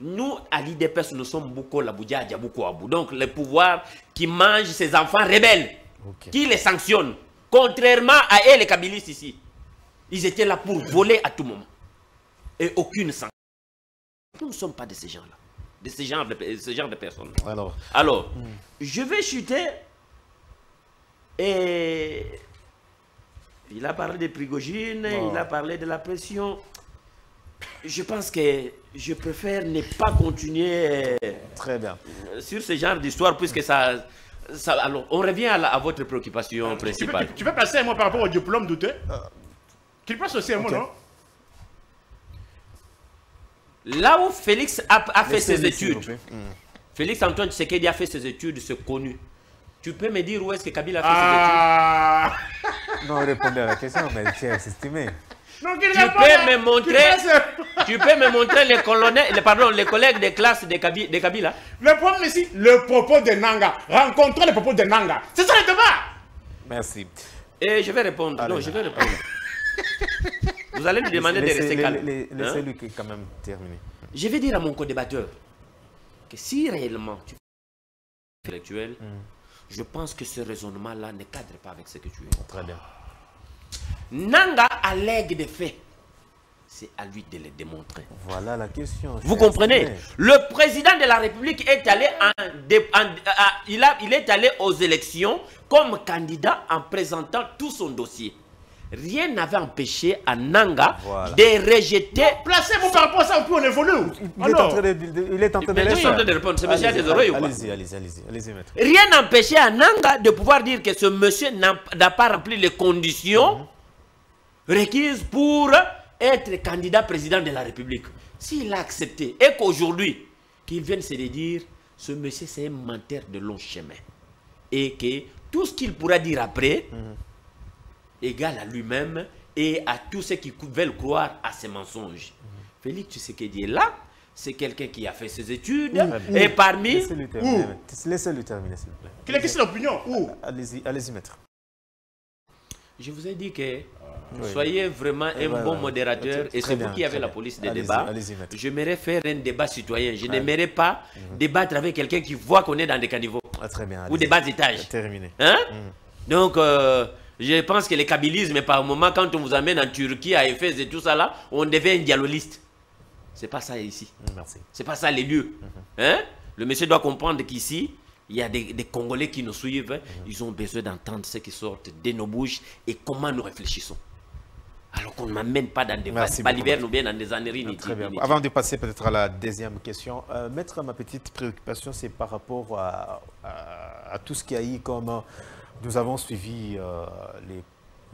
Nous, à l'IDPS, nous sommes beaucoup la Boudia, beaucoup Abou. Donc, le pouvoir qui mange ses enfants rebelles, qui les sanctionne. Contrairement à eux, les Kabylistes ici. Ils étaient là pour voler à tout moment. Et aucune sanction. Nous ne sommes pas de ces gens-là. De ces genres de, ce genre de personnes. Alors, Alors, je vais chuter. Et il a parlé de Prigogine, Oh. il a parlé de la pression. Je pense que je préfère ne pas continuer euh, très bien. sur ce genre d'histoire puisque ça, ça. Alors, on revient à, la- à votre préoccupation Tu peux, principale. tu, tu peux passer un mot par rapport au diplôme douté Qu'il passe aussi un mot, non? Là où Félix a, a fait ses études. Hmm. Félix Antoine Tshisekedi a fait ses études, c'est connu. Tu peux me dire où est-ce que Kabila a fait Ah Non, répondez à la question, mais tiens, c'est estimé. Tu peux hein. me montrer- Tu peux me montrer les, colonels, les, pardon, les collègues de classe de, Kabi- de Kabila Le problème ici, le propos de Nanga. Rencontrer le propos de Nanga. C'est ça le débat Merci. Et je vais répondre. Allez. non, je vais répondre. Vous allez lui demander de rester calme. laissez- hein? Laissez-lui qui- quand même terminer. Je vais dire à mon co-débatteur que si réellement tu es intellectuel, Hmm. je pense que ce raisonnement-là ne cadre pas avec ce que tu es. Très bien. Nanga allègue des faits. C'est à lui de les démontrer. Voilà la question. Vous comprenez? Le président de la République est allé en dé- en- à- il, a- il est allé aux élections comme candidat en présentant tout son dossier. Rien n'avait empêché à Nanga Voilà. de rejeter. Placez-vous par rapport à ça, puis on évolue. Il est en train de, il est en train de Mais le je suis en faire. train de répondre. Ce monsieur a Allez-y, des oreilles ou pas Allez-y, allez-y, allez-y, allez-y, maître. Rien n'empêchait à Nanga de pouvoir dire que ce monsieur n'a pas rempli les conditions requises pour être candidat président de la République. S'il a accepté et qu'aujourd'hui, qu'il vienne se dire, ce monsieur c'est un menteur de long chemin. Et que tout ce qu'il pourra dire après, égal à lui-même et à tous ceux qui veulent croire à ses mensonges. Félix Tshisekedi est là, c'est quelqu'un qui a fait ses études, et parmi... Laissez-lui terminer. s'il vous plaît. Quelle est est l'opinion? Où? Allez-y, allez-y, maître. Je vous ai dit que Oui. soyez vraiment un bon modérateur et c'est vous qui avez la police des Allez-y, débats. allez-y, maître. J'aimerais faire un débat citoyen. Je n'aimerais pas débattre avec quelqu'un qui voit qu'on est dans des caniveaux Ah, très bien. ou des bas étages. Terminé. Hein? Donc, euh, je pense que le kabylisme, par moment, quand on vous amène en Turquie, à Éphèse et tout ça là, on devient un dialoliste. C'est pas ça ici. Merci. C'est pas ça les lieux. Hein? Le monsieur doit comprendre qu'ici, il y a des, des Congolais qui nous suivent. Ils ont besoin d'entendre ce qui sort de nos bouches et comment nous réfléchissons. Alors qu'on ne m'amène pas dans des balivernes ou bien dans des âneries. Très bien. Avant de passer peut-être à la deuxième question, euh, maître, ma petite préoccupation, c'est par rapport à, à- à tout ce qu'il y a eu comme euh, nous avons suivi euh, les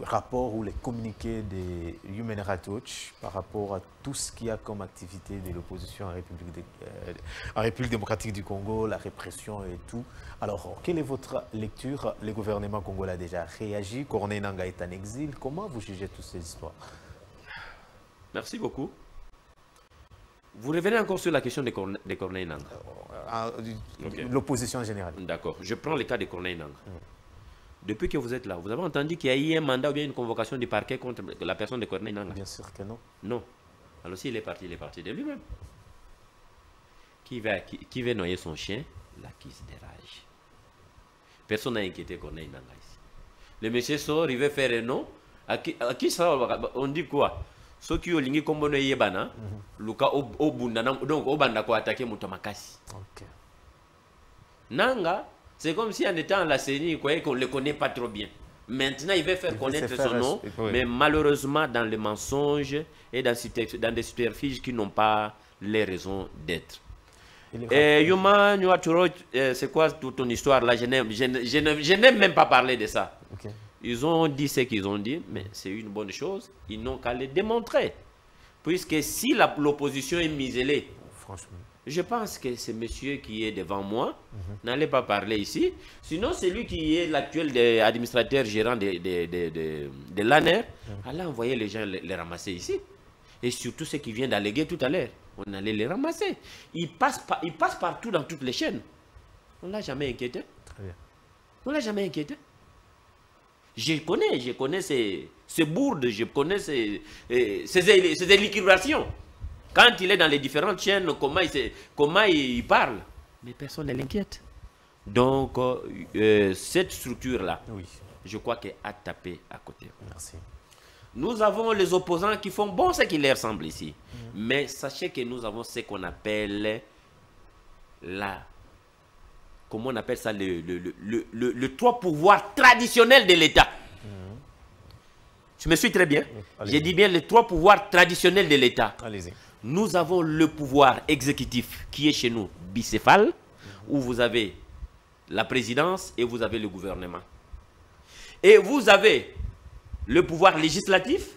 rapports ou les communiqués des Human Rights Watch par rapport à tout ce qu'il y a comme activité de l'opposition en République, euh, en République démocratique du Congo, la répression et tout. Alors, quelle est votre lecture? Le gouvernement congolais a déjà réagi. Corneille Nanga est en exil. Comment vous jugez toutes ces histoires? Merci beaucoup. Vous revenez encore sur la question de, Corne- de Corneille Nanga. Euh, Ok. L'opposition générale. D'accord. Je prends le cas de Corneille Nanga. Depuis que vous êtes là, vous avez entendu qu'il y a eu un mandat ou bien une convocation du parquet contre la personne de Corneille Nanga Bien sûr que non. Non. Alors s'il est parti, il est parti de lui-même. Qui va, qui, qui va noyer son chien? L'acquise des rages. Personne n'a inquiété Corneille Nanga ici. Le monsieur sort, il veut faire un nom. À qui, à qui ça On dit quoi? Ceux qui ont lingi kombono yebana luka ob- obunda na- donc obanda ko attaquer moto makasi Ok. Nanga, c'est comme si en étant à la CENI, il croyait qu'on ne le connaît pas trop bien. Maintenant, il veut faire Il connaître faire son nom, oui. mais malheureusement, dans les mensonges et dans, des superficies qui n'ont pas les raisons d'être. Et Yuma Nyuaturo, euh, c'est quoi toute ton histoire là? Je n'aime même pas parler de ça. Ils ont dit ce qu'ils ont dit, mais c'est une bonne chose. Ils n'ont qu'à le démontrer. Puisque si l'opposition est miselée, Franchement. Je pense que ce monsieur qui est devant moi n'allait pas parler ici. Sinon, c'est lui qui est l'actuel administrateur gérant de, de, de, de- de l'ANER allait envoyer les gens les, ramasser ici. Et surtout ceux qui viennent d'alléguer tout à l'heure. On allait les ramasser. Ils passent, par- ils passent partout dans toutes les chaînes. On ne l'a jamais inquiété. Très bien. On ne l'a jamais inquiété. Je connais, je connais ces, ces bourdes, je connais ces, eh, ces, ces. Quand il est dans les différentes chaînes, comment il, comment il parle. Mais personne ne l'inquiète. Donc, euh, euh, cette structure-là, Oui. je crois qu'elle a tapé à côté. Merci. Nous avons les opposants qui font bon ce qui leur semble ici. Mais sachez que nous avons ce qu'on appelle la... Comment on appelle ça Le, le, le, le, trois pouvoirs traditionnels de l'État. Tu me suis très bien. J'ai dit bien les trois pouvoirs traditionnels de l'État. Allez-y. Nous avons le pouvoir exécutif qui est chez nous bicéphale, où vous avez la présidence et vous avez le gouvernement. Et vous avez le pouvoir législatif,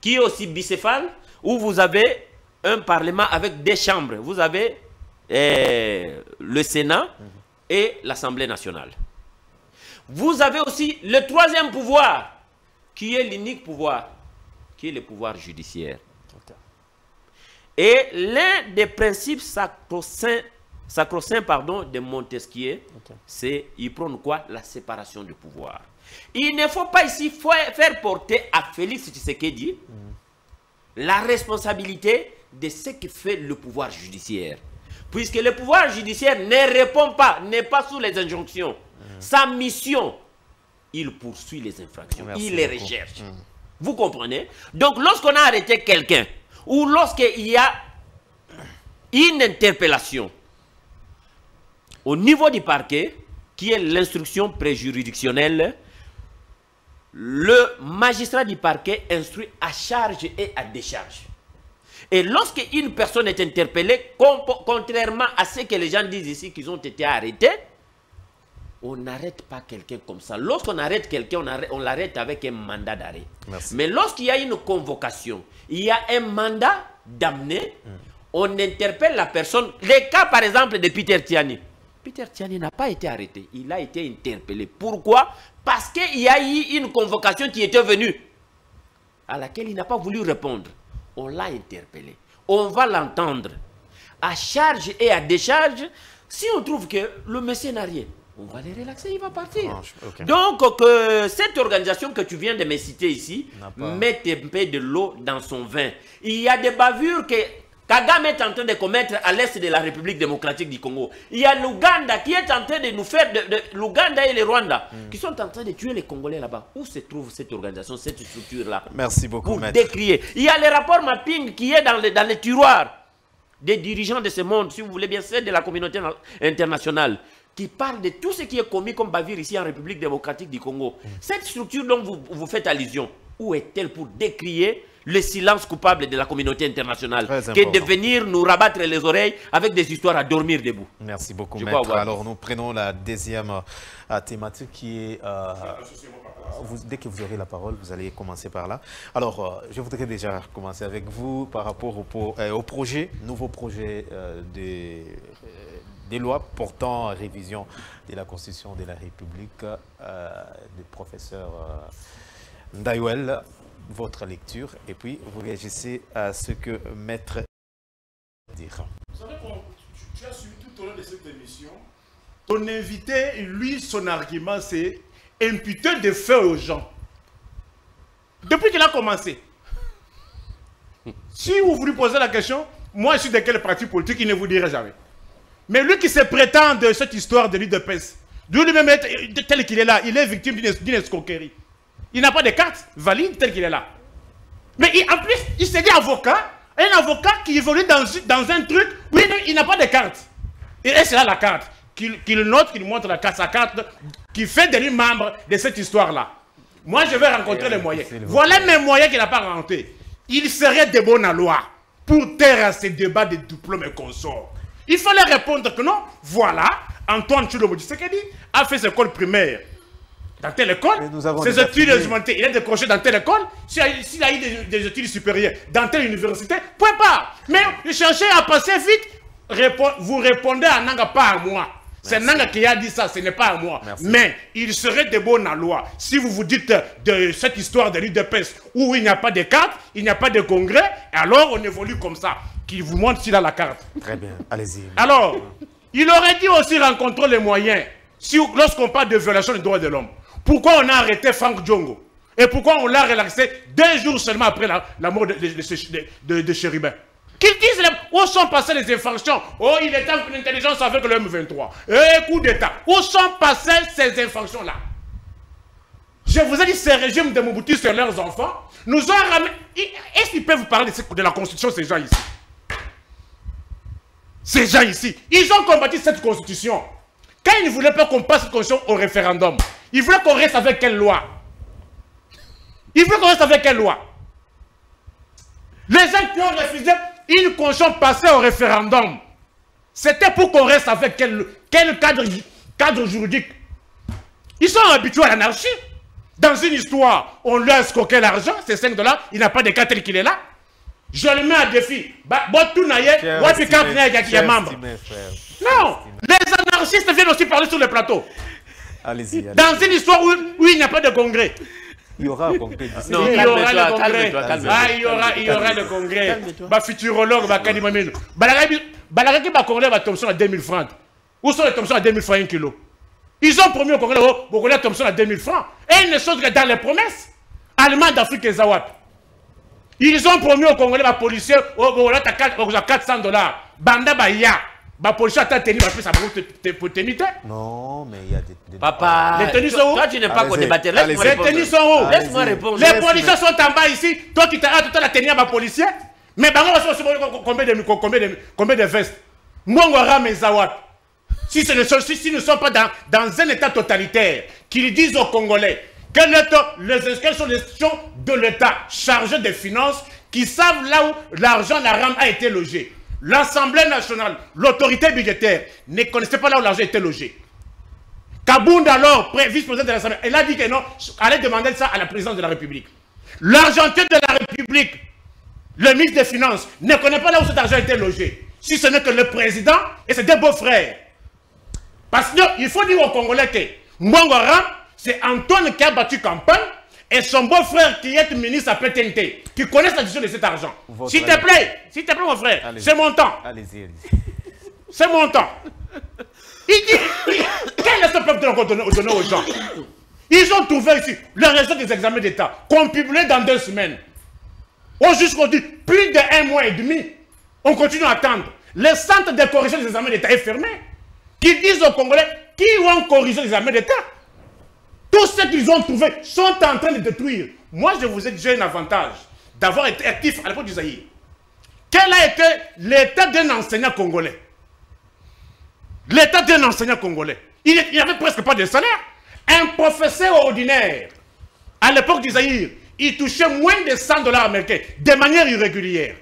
qui est aussi bicéphale, où vous avez un parlement avec des chambres. Vous avez eh, le Sénat et l'Assemblée nationale. Vous avez aussi le troisième pouvoir, qui est l'unique pouvoir, qui est le pouvoir judiciaire. Et l'un des principes sacro-saints sacro-saints, pardon, de Montesquieu, c'est, il prône quoi? La séparation du pouvoir. Il ne faut pas ici fa- faire porter à Félix Tshisekedi la responsabilité de ce que fait le pouvoir judiciaire. Puisque le pouvoir judiciaire ne répond pas, n'est pas sous les injonctions. Sa mission, il poursuit les infractions, Merci il les beaucoup. recherche. Vous comprenez? Donc lorsqu'on a arrêté quelqu'un, ou lorsqu'il y a une interpellation au niveau du parquet, qui est l'instruction préjuridictionnelle, le magistrat du parquet instruit à charge et à décharge. Et lorsque une personne est interpellée, contrairement à ce que les gens disent ici qu'ils ont été arrêtés, on n'arrête pas quelqu'un comme ça. Lorsqu'on arrête quelqu'un, on, arrête- on l'arrête avec un mandat d'arrêt. Mais lorsqu'il y a une convocation, il y a un mandat d'amener, on interpelle la personne. Les cas, par exemple, de Peter Tiani. Peter Tiani n'a pas été arrêté, il a été interpellé. Pourquoi? Parce qu'il y a eu une convocation qui était venue, à laquelle il n'a pas voulu répondre. On l'a interpellé. On va l'entendre. À charge et à décharge, si on trouve que le monsieur n'a rien, on va les relaxer, il va partir. Ok. Donc, que cette organisation que tu viens de me citer ici mette un peu de l'eau dans son vin. Il y a des bavures que Kagame est en train de commettre à l'est de la République démocratique du Congo. Il y a l'Ouganda qui est en train de nous faire, de, de- l'Ouganda et le Rwanda, Hmm. qui sont en train de tuer les Congolais là-bas. Où se trouve cette organisation, cette structure-là? Merci beaucoup, pour maître. décrier. Il y a le rapport mapping qui est dans le, dans le tiroir des dirigeants de ce monde, si vous voulez bien, c'est de la communauté na- internationale, qui parle de tout ce qui est commis comme bavure ici en République démocratique du Congo. Cette structure dont vous, vous faites allusion, où est-elle pour décrier le silence coupable de la communauté internationale que de venir nous rabattre les oreilles avec des histoires à dormir debout? Merci beaucoup, Je maître. Alors, nous prenons la deuxième euh, thématique qui est... euh, vous- dès que vous aurez la parole, vous allez commencer par là. Alors, euh, je voudrais déjà commencer avec vous par rapport au, projet, nouveau projet euh, des, lois portant révision de la Constitution de la République euh, du professeur euh. Votre lecture, et puis vous réagissez à ce que maître. Vous savez, tu, tu as suivi tout au long de cette émission. Ton invité, lui, son argument, c'est imputer des faits aux gens. Depuis qu'il a commencé. Si vous voulez poser la question, moi je suis de quel parti politique, il ne vous dirait jamais. Mais lui qui se prétend de cette histoire de l'île de Pesse, lui-même tel qu'il est là, il est victime d'une escroquerie. Il n'a pas de carte valide tel qu'il est là. Mais en plus, il s'est dit avocat, un avocat qui évolue dans, dans un truc où il, n'a pas de carte. Et c'est là la carte. Qu'il note, qu'il montre la carte, sa carte, qui fait de lui membre de cette histoire-là. Moi, je vais rencontrer les moyens. Voilà mes moyens qu'il n'a pas rencontrés. Il serait de bonne loi pour taire à ces débats de diplômes et consorts. Il fallait répondre que non, voilà, Antoine Chulombo dit a fait ses écoles primaires dans telle école, ses études humanitaires, il a décroché dans telle école, s'il a, eu des, études supérieures dans telle université, point pas. Mais cherchez à passer vite, vous répondez à Nanga, pas à moi. C'est Nanga qui a dit ça, ce n'est pas à moi. Mais il serait de bonne loi. Si vous vous dites de cette histoire de l'UDPS où il n'y a pas de carte, il n'y a pas de congrès, alors on évolue comme ça. Qu'il vous montre s'il a la carte. Très bien, allez-y. Alors, il aurait dû aussi rencontrer les moyens lorsqu'on parle de violation des droits de l'homme. Pourquoi on a arrêté Franck Djongo? Et pourquoi on l'a relaxé deux jours seulement après la, mort de, de, de, Chérubin? Qu'ils disent où sont passées les infractions Oh, il est en intelligence avec le M23. Eh, coup d'État. Où sont passées ces infractions-là Je vous ai dit, ces régimes de Mobutu sur leurs enfants nous ont ramené. Est-ce qu'ils peuvent vous parler de, de la constitution, ces gens ici? Ces gens ici, ils ont combattu cette constitution. Quand ils ne voulaient pas qu'on passe cette constitution au référendum, il voulait qu'on reste avec quelle loi? Il voulait qu'on reste avec quelle loi? Les gens qui ont refusé une constitution passée au référendum, c'était pour qu'on reste avec quel, cadre, juridique? Ils sont habitués à l'anarchie. Dans une histoire, on lui a l'argent, c'est 5 dollars, il n'a pas de tel qu'il est là. Je le mets à défi. Non, les anarchistes viennent aussi parler sur le plateau. Allez-y. Dans une histoire où, il n'y a pas de congrès. Il y aura un congrès. Non, il y aura le congrès. Ah, il y aura, il y aura le congrès. Bah, futurologue, bah, Kadimamino. Balagaki, bah, congrès, bah, Thompson à 2000 francs. Où sont les Thompson à 2000 francs un kilo? Ils ont promis au congrès, oh, congrès Thompson à 2000 francs. Et ils ne sont que dans les promesses. Allemands d'Afrique et Zawat. Ils ont promis au Congolais, oh, oh, là, tu as 400 dollars. Banda, bah, ya. Bah, policier, attends, tenir, bah, ça pour t'imiter. Non, mais il y a des. Papa, les tenues sont où? Toi, tu n'es pas co-débatteur. Laisse-moi Les tenues sont où? Laisse-moi répondre. Les policiers sont en bas ici. Toi, tu t'as tout à la tenir, ma policier. Mais, bah, on va combien de, combien de, combien de vestes? Mwangwara, mes zawat. Si sont, si, ne sont pas dans, dans un état totalitaire, qu'ils disent aux Congolais, quelles, sont les institutions de l'État chargées des finances qui savent là où l'argent RAM a été logé L'Assemblée nationale, l'autorité budgétaire, ne connaissait pas là où l'argent était logé. Kabound alors, vice-président de l'Assemblée, elle a dit que non, allait demander ça à la présidence de la République. L'argentier de la République, le ministre des Finances, ne connaît pas là où cet argent a été logé. Si ce n'est que le président et ses deux beaux-frères. Parce qu'il faut dire aux Congolais que Mwangara, c'est Antoine qui a battu campagne et son beau-frère qui est ministre à PTNT, qui connaît la gestion de cet argent. S'il te plaît, s'il te plaît mon frère, c'est mon temps. Allez-y, allez-y. C'est mon temps. Il dit, quel est ce peuple qu'on donne aux gens? Ils ont trouvé ici le résultat des examens d'État, qu'on publie dans deux semaines. Aujourd'hui, plus d'un mois et demi, on continue à attendre. Le centre de correction des examens d'État est fermé. Qui disent aux Congolais, qui vont corriger les examens d'État? Tout ce qu'ils ont trouvé sont en train de détruire. Moi, je vous ai déjà un avantage d'avoir été actif à l'époque du. Quel a été l'état d'un enseignant congolais? L'état d'un enseignant congolais. Il n'y avait presque pas de salaire. Un professeur ordinaire, à l'époque du il touchait moins de 100 dollars américains de manière irrégulière.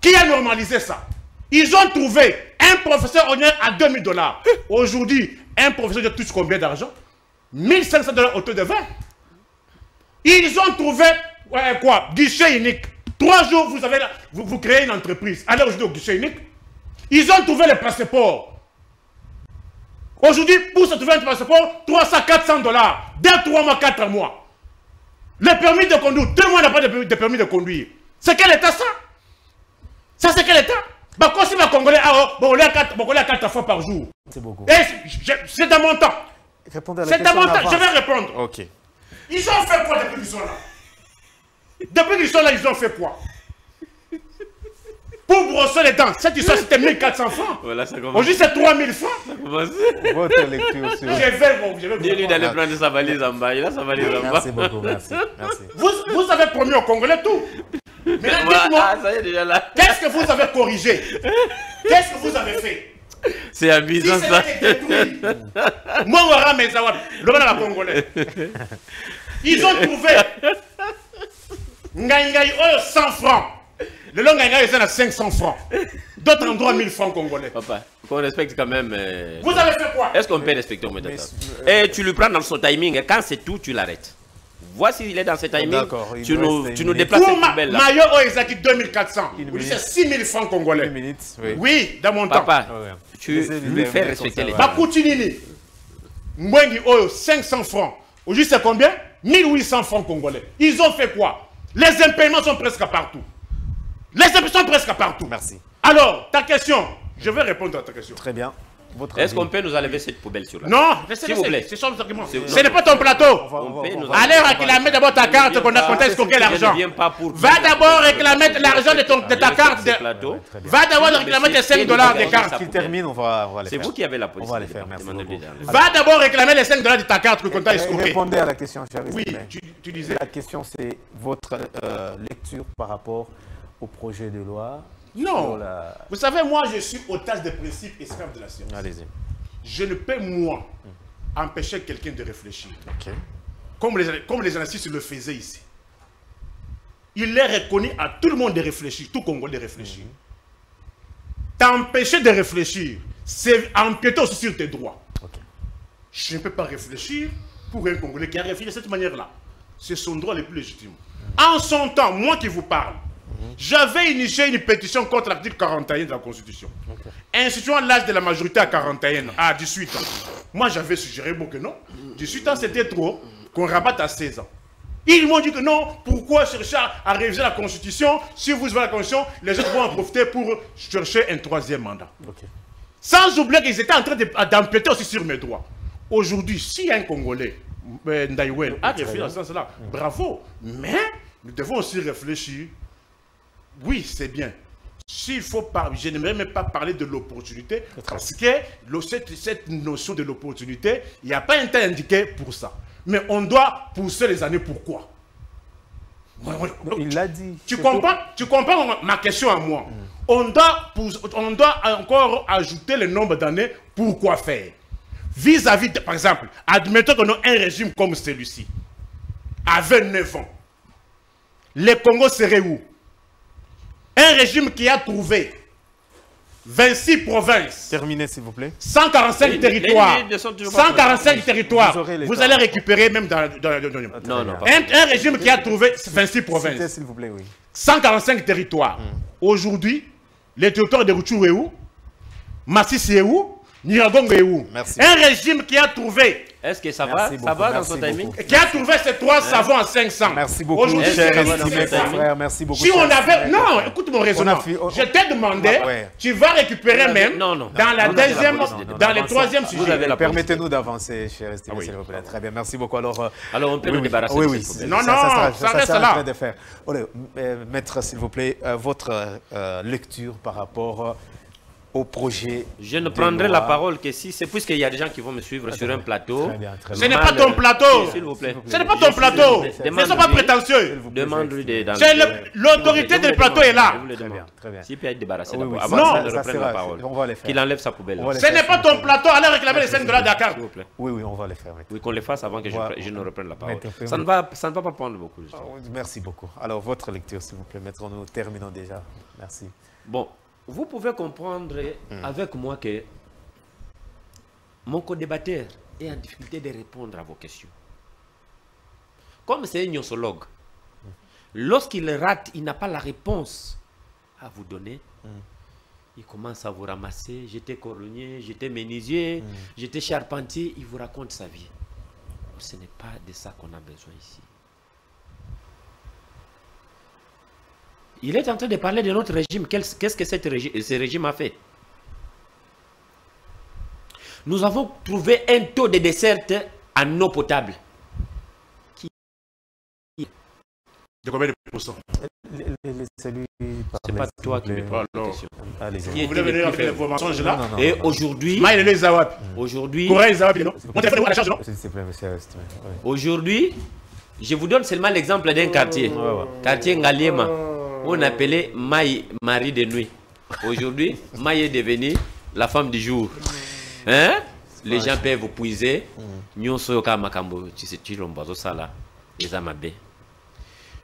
Qui a normalisé ça? Ils ont trouvé un professeur ordinaire à 2000 dollars. Aujourd'hui, un professeur touche combien d'argent? 1500 dollars autour de 20. Ils ont trouvé quoi? Guichet unique. Trois jours, vous, avez, vous, vous créez une entreprise. Alors aujourd'hui au guichet unique. Ils ont trouvé le passeport. Aujourd'hui, pour se trouver un passeport, 300, 400 dollars. Deux, trois mois, quatre mois. Le permis de conduire, deux mois n'a pas de, permis de conduire. C'est quel état ça? Ça c'est quel état? Bah, quand c'est ma Congolais, ah, oh, bon, on est à quatre fois par jour. C'est beaucoup. C'est dans mon temps. Répondez à la question. C'est je vais répondre. Ok. Ils ont fait quoi depuis qu'ils sont là? Depuis qu'ils sont là, ils ont fait quoi? Pour brosser les dents. Cette histoire, c'était 1400 francs. Voilà, ça commence. Aujourd'hui, c'est 3000 francs. Votre lecture sur... Je vais, bon, je vais vous Dis-lui d'aller prendre sa valise en bas. Il a sa valise en bas. Merci beaucoup, merci. merci. vous, vous avez promis aux Congolais tout. Mais Voilà, dites-moi, ah, ça y est, déjà là. qu'est-ce que vous avez corrigé? Qu'est-ce que vous avez fait? C'est Si amusant ça. moi, on aura mes awards. Le la Congolais. Ils ont trouvé Ngai Ngai, oh, 100 francs. Le long Ngai Ngai, ils sont à 500 francs. D'autres endroits, 1000 francs congolais. Papa, qu'on respecte quand même. euh, Vous avez fait quoi? Est-ce qu'on peut respecter au Et tu le prends dans son timing. Et quand c'est tout, tu l'arrêtes. Voici, il est dans ce timing. Tu nous tu nous déplaces Pour ma, poubelle là. Mayo Oezaki 2400. Une Vous dites minute. c'est 6000 francs congolais. Une minute, oui. Oui, dans mon temps. Papa, Ouais. tu lui fais respecter les. Bakutinini. Mwengi Oyo, 500 francs. Aujourd'hui, c'est combien? 1800 francs congolais. Ils ont fait quoi? Les impaiements sont presque partout. Les impaiements sont presque partout. Merci. Alors, ta question, je vais répondre à ta question. Très bien. Votre Est-ce qu'on peut nous enlever cette poubelle sur là Non, S'il vous plaît. c'est. C'est- Ce n'est pas ton plateau. À réclamer d'abord ta carte qu'on a compté escroquer Je l'argent. Va d'abord réclamer l'argent de, ton- de ta carte. Va d'abord réclamer tes 5 dollars de carte. Qu'il termine, on va, on va les C'est faire. vous qui avez la police. On va les faire, merci. Va d'abord réclamer les 5 dollars de ta carte que qu'on t'a Eh, escroqué. Répondez à la question, cher Oui, tu disais. La question, c'est votre euh, lecture par rapport au projet de loi. Non. la- Vous savez, moi, je suis otage des principes esclaves de la science. Allez-y. Je ne peux, moi, empêcher quelqu'un de réfléchir. Comme les, comme les anarchistes le faisaient ici. Il est reconnu à tout le monde de réfléchir, tout Congolais de réfléchir. T'empêcher de réfléchir, c'est empiéter aussi sur tes droits. Je ne peux pas réfléchir pour un Congolais qui a réfléchi de cette manière-là. C'est son droit le plus légitime. En son temps, moi qui vous parle, j'avais initié une pétition contre l'article 41 de la Constitution. Instituant l'âge de la majorité à 41 à 18 ans. Moi, j'avais suggéré bon, que non. 18 ans, c'était trop. Qu'on rabatte à 16 ans. Ils m'ont dit que non, pourquoi chercher à, à réviser la Constitution Si vous avez la Constitution, les autres vont en profiter pour chercher un troisième mandat. Sans oublier qu'ils étaient en train de- d'empiéter aussi sur mes droits. Aujourd'hui, si un Congolais, euh, Ndaïwel, a réfléchi dans ce sens-là, bravo. Mais nous devons aussi réfléchir. Oui, c'est bien. S'il faut parler, je n'aimerais même pas parler de l'opportunité, parce que le- cette, cette notion de l'opportunité, il n'y a pas un temps indiqué pour ça. Mais on doit pousser les années pourquoi? Il l'a dit. tu comprends, tu comprends ma- question à moi? On, doit, on doit encore ajouter le nombre d'années pour quoi faire? Vis-à-vis, par exemple, admettons qu'on a un régime comme celui-ci, à 29 ans, le Congo serait où? Un régime qui a trouvé 26 provinces, Terminez, s'il vous plaît. 145 Les- les territoires, limites ne sont toujours pas 145 territoires, Vous allez récupérer même dans, dans- dans- dans- Non, non, pas. un, un régime qui a trouvé 26 Citez, provinces. s'il vous plaît, oui. 145 territoires. Aujourd'hui, les territoires de Rutshuru est où? Massissi est où? Niragongo est où? Merci. Un régime qui a trouvé Est-ce que ça Merci va Ça beaucoup, va dans merci son timing? beaucoup. qui a trouvé ces trois savons à 500. Merci beaucoup, Aujourd'hui, cher estimé frère. Merci beaucoup. si on avait... Non, écoute mon raisonnement. Je t'ai demandé, Ah, ouais. tu vas récupérer même non, non. dans la deuxième, dans le troisième Vous sujet. avez la police. Permettez-nous d'avancer, cher estimé, Ah oui. s'il vous plaît. Très bien, merci beaucoup. Alors, euh, Alors, on peut oui, nous oui. débarrasser Oui, de oui. Non, non, ça, reste là. en de faire. Euh, maître, s'il vous plaît, euh, votre lecture par rapport au projet. Je ne de prendrai la parole que si c'est puisqu'il y a des gens qui vont me suivre sur un plateau. Très bien, très Ce bien. n'est pas ton plateau. S'il vous plaît. Ce n'est pas ton plateau. Ne sois pas prétentieux. Demande-lui de. le- l'autorité du plateau est là. Très bien, très bien. S'il peut être débarrassé Oui, d'abord, oui, avant reprenne sera- la parole. on va les faire. Qu'il enlève sa poubelle. Les Ce n'est pas ton plateau. Allez réclamer les 5 dollars de la carte. S'il vous plaît. Oui, oui, on va les faire. Oui, qu'on le fasse avant que je, ne reprenne la parole. Ça ne, va, ça ne va pas prendre beaucoup de. Oh, Merci beaucoup. Alors, votre lecture, s'il vous plaît, maître. Nous terminons déjà. Merci. Bon, vous pouvez comprendre avec moi que mon co-débatteur est en difficulté de répondre à vos questions. Comme c'est un gnosologue, lorsqu'il rate, il n'a pas la réponse à vous donner. Il commence à vous ramasser. J'étais coronnier, j'étais menuisier, j'étais charpentier. Il vous raconte sa vie. Ce n'est pas de ça qu'on a besoin ici. Il est en train de parler de notre régime. Qu'est-ce que cette régi- ce régime a fait? Nous avons trouvé un taux de desserte en eau potable. Qui De combien de pourcents? C'est pas toi qui me poses la question. Vous voulez venir avec faible mensonges là? Et aujourd'hui, Maï les Zawap. aujourd'hui, Courage Zawap, non? Mon téléphone est à la charge, non? S'il te plaît, monsieur Aristide. Ouais. aujourd'hui, je vous donne seulement l'exemple d'un quartier. Quartier Ngaliema. On appelait Maï Marie de nuit. Aujourd'hui, Maï est devenue la femme du jour. Hein? Les gens peuvent vous puiser. Nyonso yoka makambo chilombo sala. Eza mabe.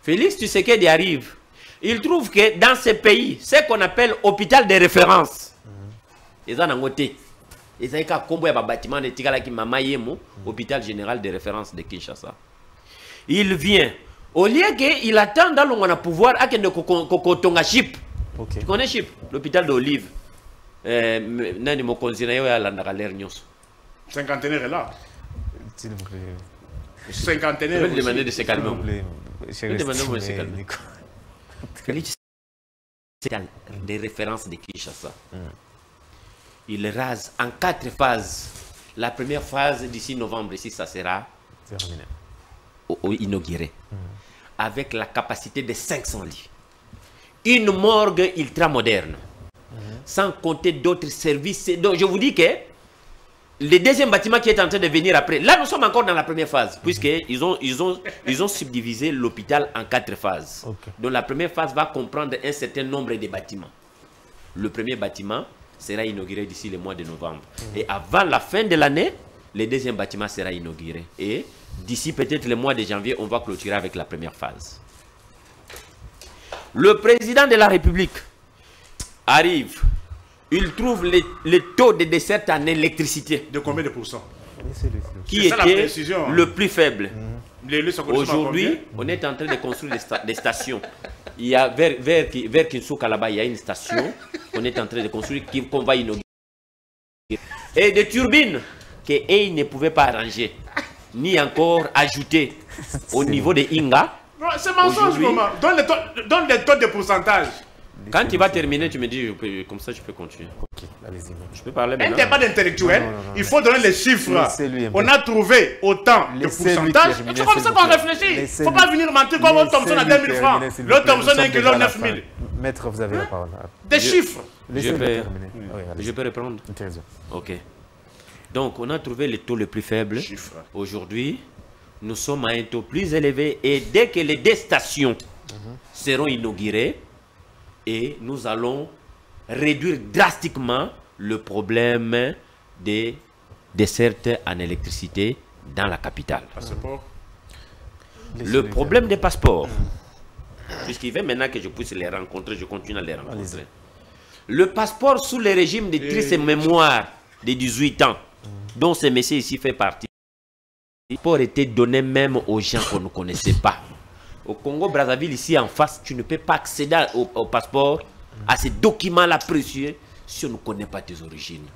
Félix Tshisekedi arrive. Il trouve que dans ce pays, ce qu'on appelle hôpital de référence, eza nango te. ezalaki kaka nkombo ya babâtiment etikalaki mama yemo hôpital général de référence de kinshasa il vient au lieu que il attend alongwa na pouvoir akende kokotonga chip tu connais chip l'hôpital d'olive eh, m- nani mokonzi na ye oyo alandaka lere nyonso Cinquantenaire est là. S'il vous plaît. je Cinquantenaire. demander de se S'il calmer demandez-moi de se calmer. Félix c'est des références de Kinshasa. Il rase en quatre phases. La première phase d'ici novembre, ici, ça sera Terminé. au- au- inauguré. Avec la capacité de 500 lits. Une morgue ultra moderne. Sans compter d'autres services. Donc je vous dis que le deuxième bâtiment qui est en train de venir après, là nous sommes encore dans la première phase, puisqu'ils ont, ils ont, ils ont subdivisé l'hôpital en quatre phases. Donc la première phase va comprendre un certain nombre de bâtiments. Le premier bâtiment sera inauguré d'ici le mois de novembre. Et avant la fin de l'année, le deuxième bâtiment sera inauguré. Et d'ici peut-être le mois de janvier, on va clôturer avec la première phase. Le président de la République arrive. Il trouve le, le taux de desserte en électricité De combien de pourcents? Qui était le plus faible. À Aujourd'hui, on est en train de construire des, sta- des stations. Il y a vers, vers, vers Kinsuka là-bas, il y a une station qu'on est en train de construire qu'on va inaugurer. Et des turbines que eux, ils ne pouvaient pas arranger, ni encore ajouter au niveau de Inga. Non, C'est mensonge, maman. Donne les taux- Donne les taux de pourcentage. Quand tu vas terminer, tu me dis, je peux- comme ça, je peux continuer. Ok, allez-y. Je peux parler Un maintenant. débat d'intellectuel, Non, non, non, il faut donner les chiffres. On a trouvé autant de pourcentage. terminer, C'est comme ça qu'on réfléchit. Il ne faut pas venir mentir comme l'autre Thompson à 2000 francs. L'autre. Thompson Nous a un sommes kilo déjà à la 9000. fin. Maître, vous avez la parole. Des Je- chiffres. Oui, allez-y. Je peux répondre Intéressant. Ok. Donc, on a trouvé le taux le plus faible. Aujourd'hui, nous sommes à un taux plus élevé et dès que les deux stations seront inaugurées, et nous allons réduire drastiquement le problème des dessertes en électricité dans la capitale. Passeport. Le problème des passeports, puisqu'il veut maintenant que je puisse les rencontrer, je continue à les rencontrer. Le passeport sous le régime de triste mémoire de 18 ans, dont ce monsieur ici fait partie, le passeport était donné même aux gens qu'on ne connaissait pas. Au Congo, Brazzaville, ici en face, tu ne peux pas accéder au, au passeport, à ces documents-là précieux, si on ne connaît pas tes origines.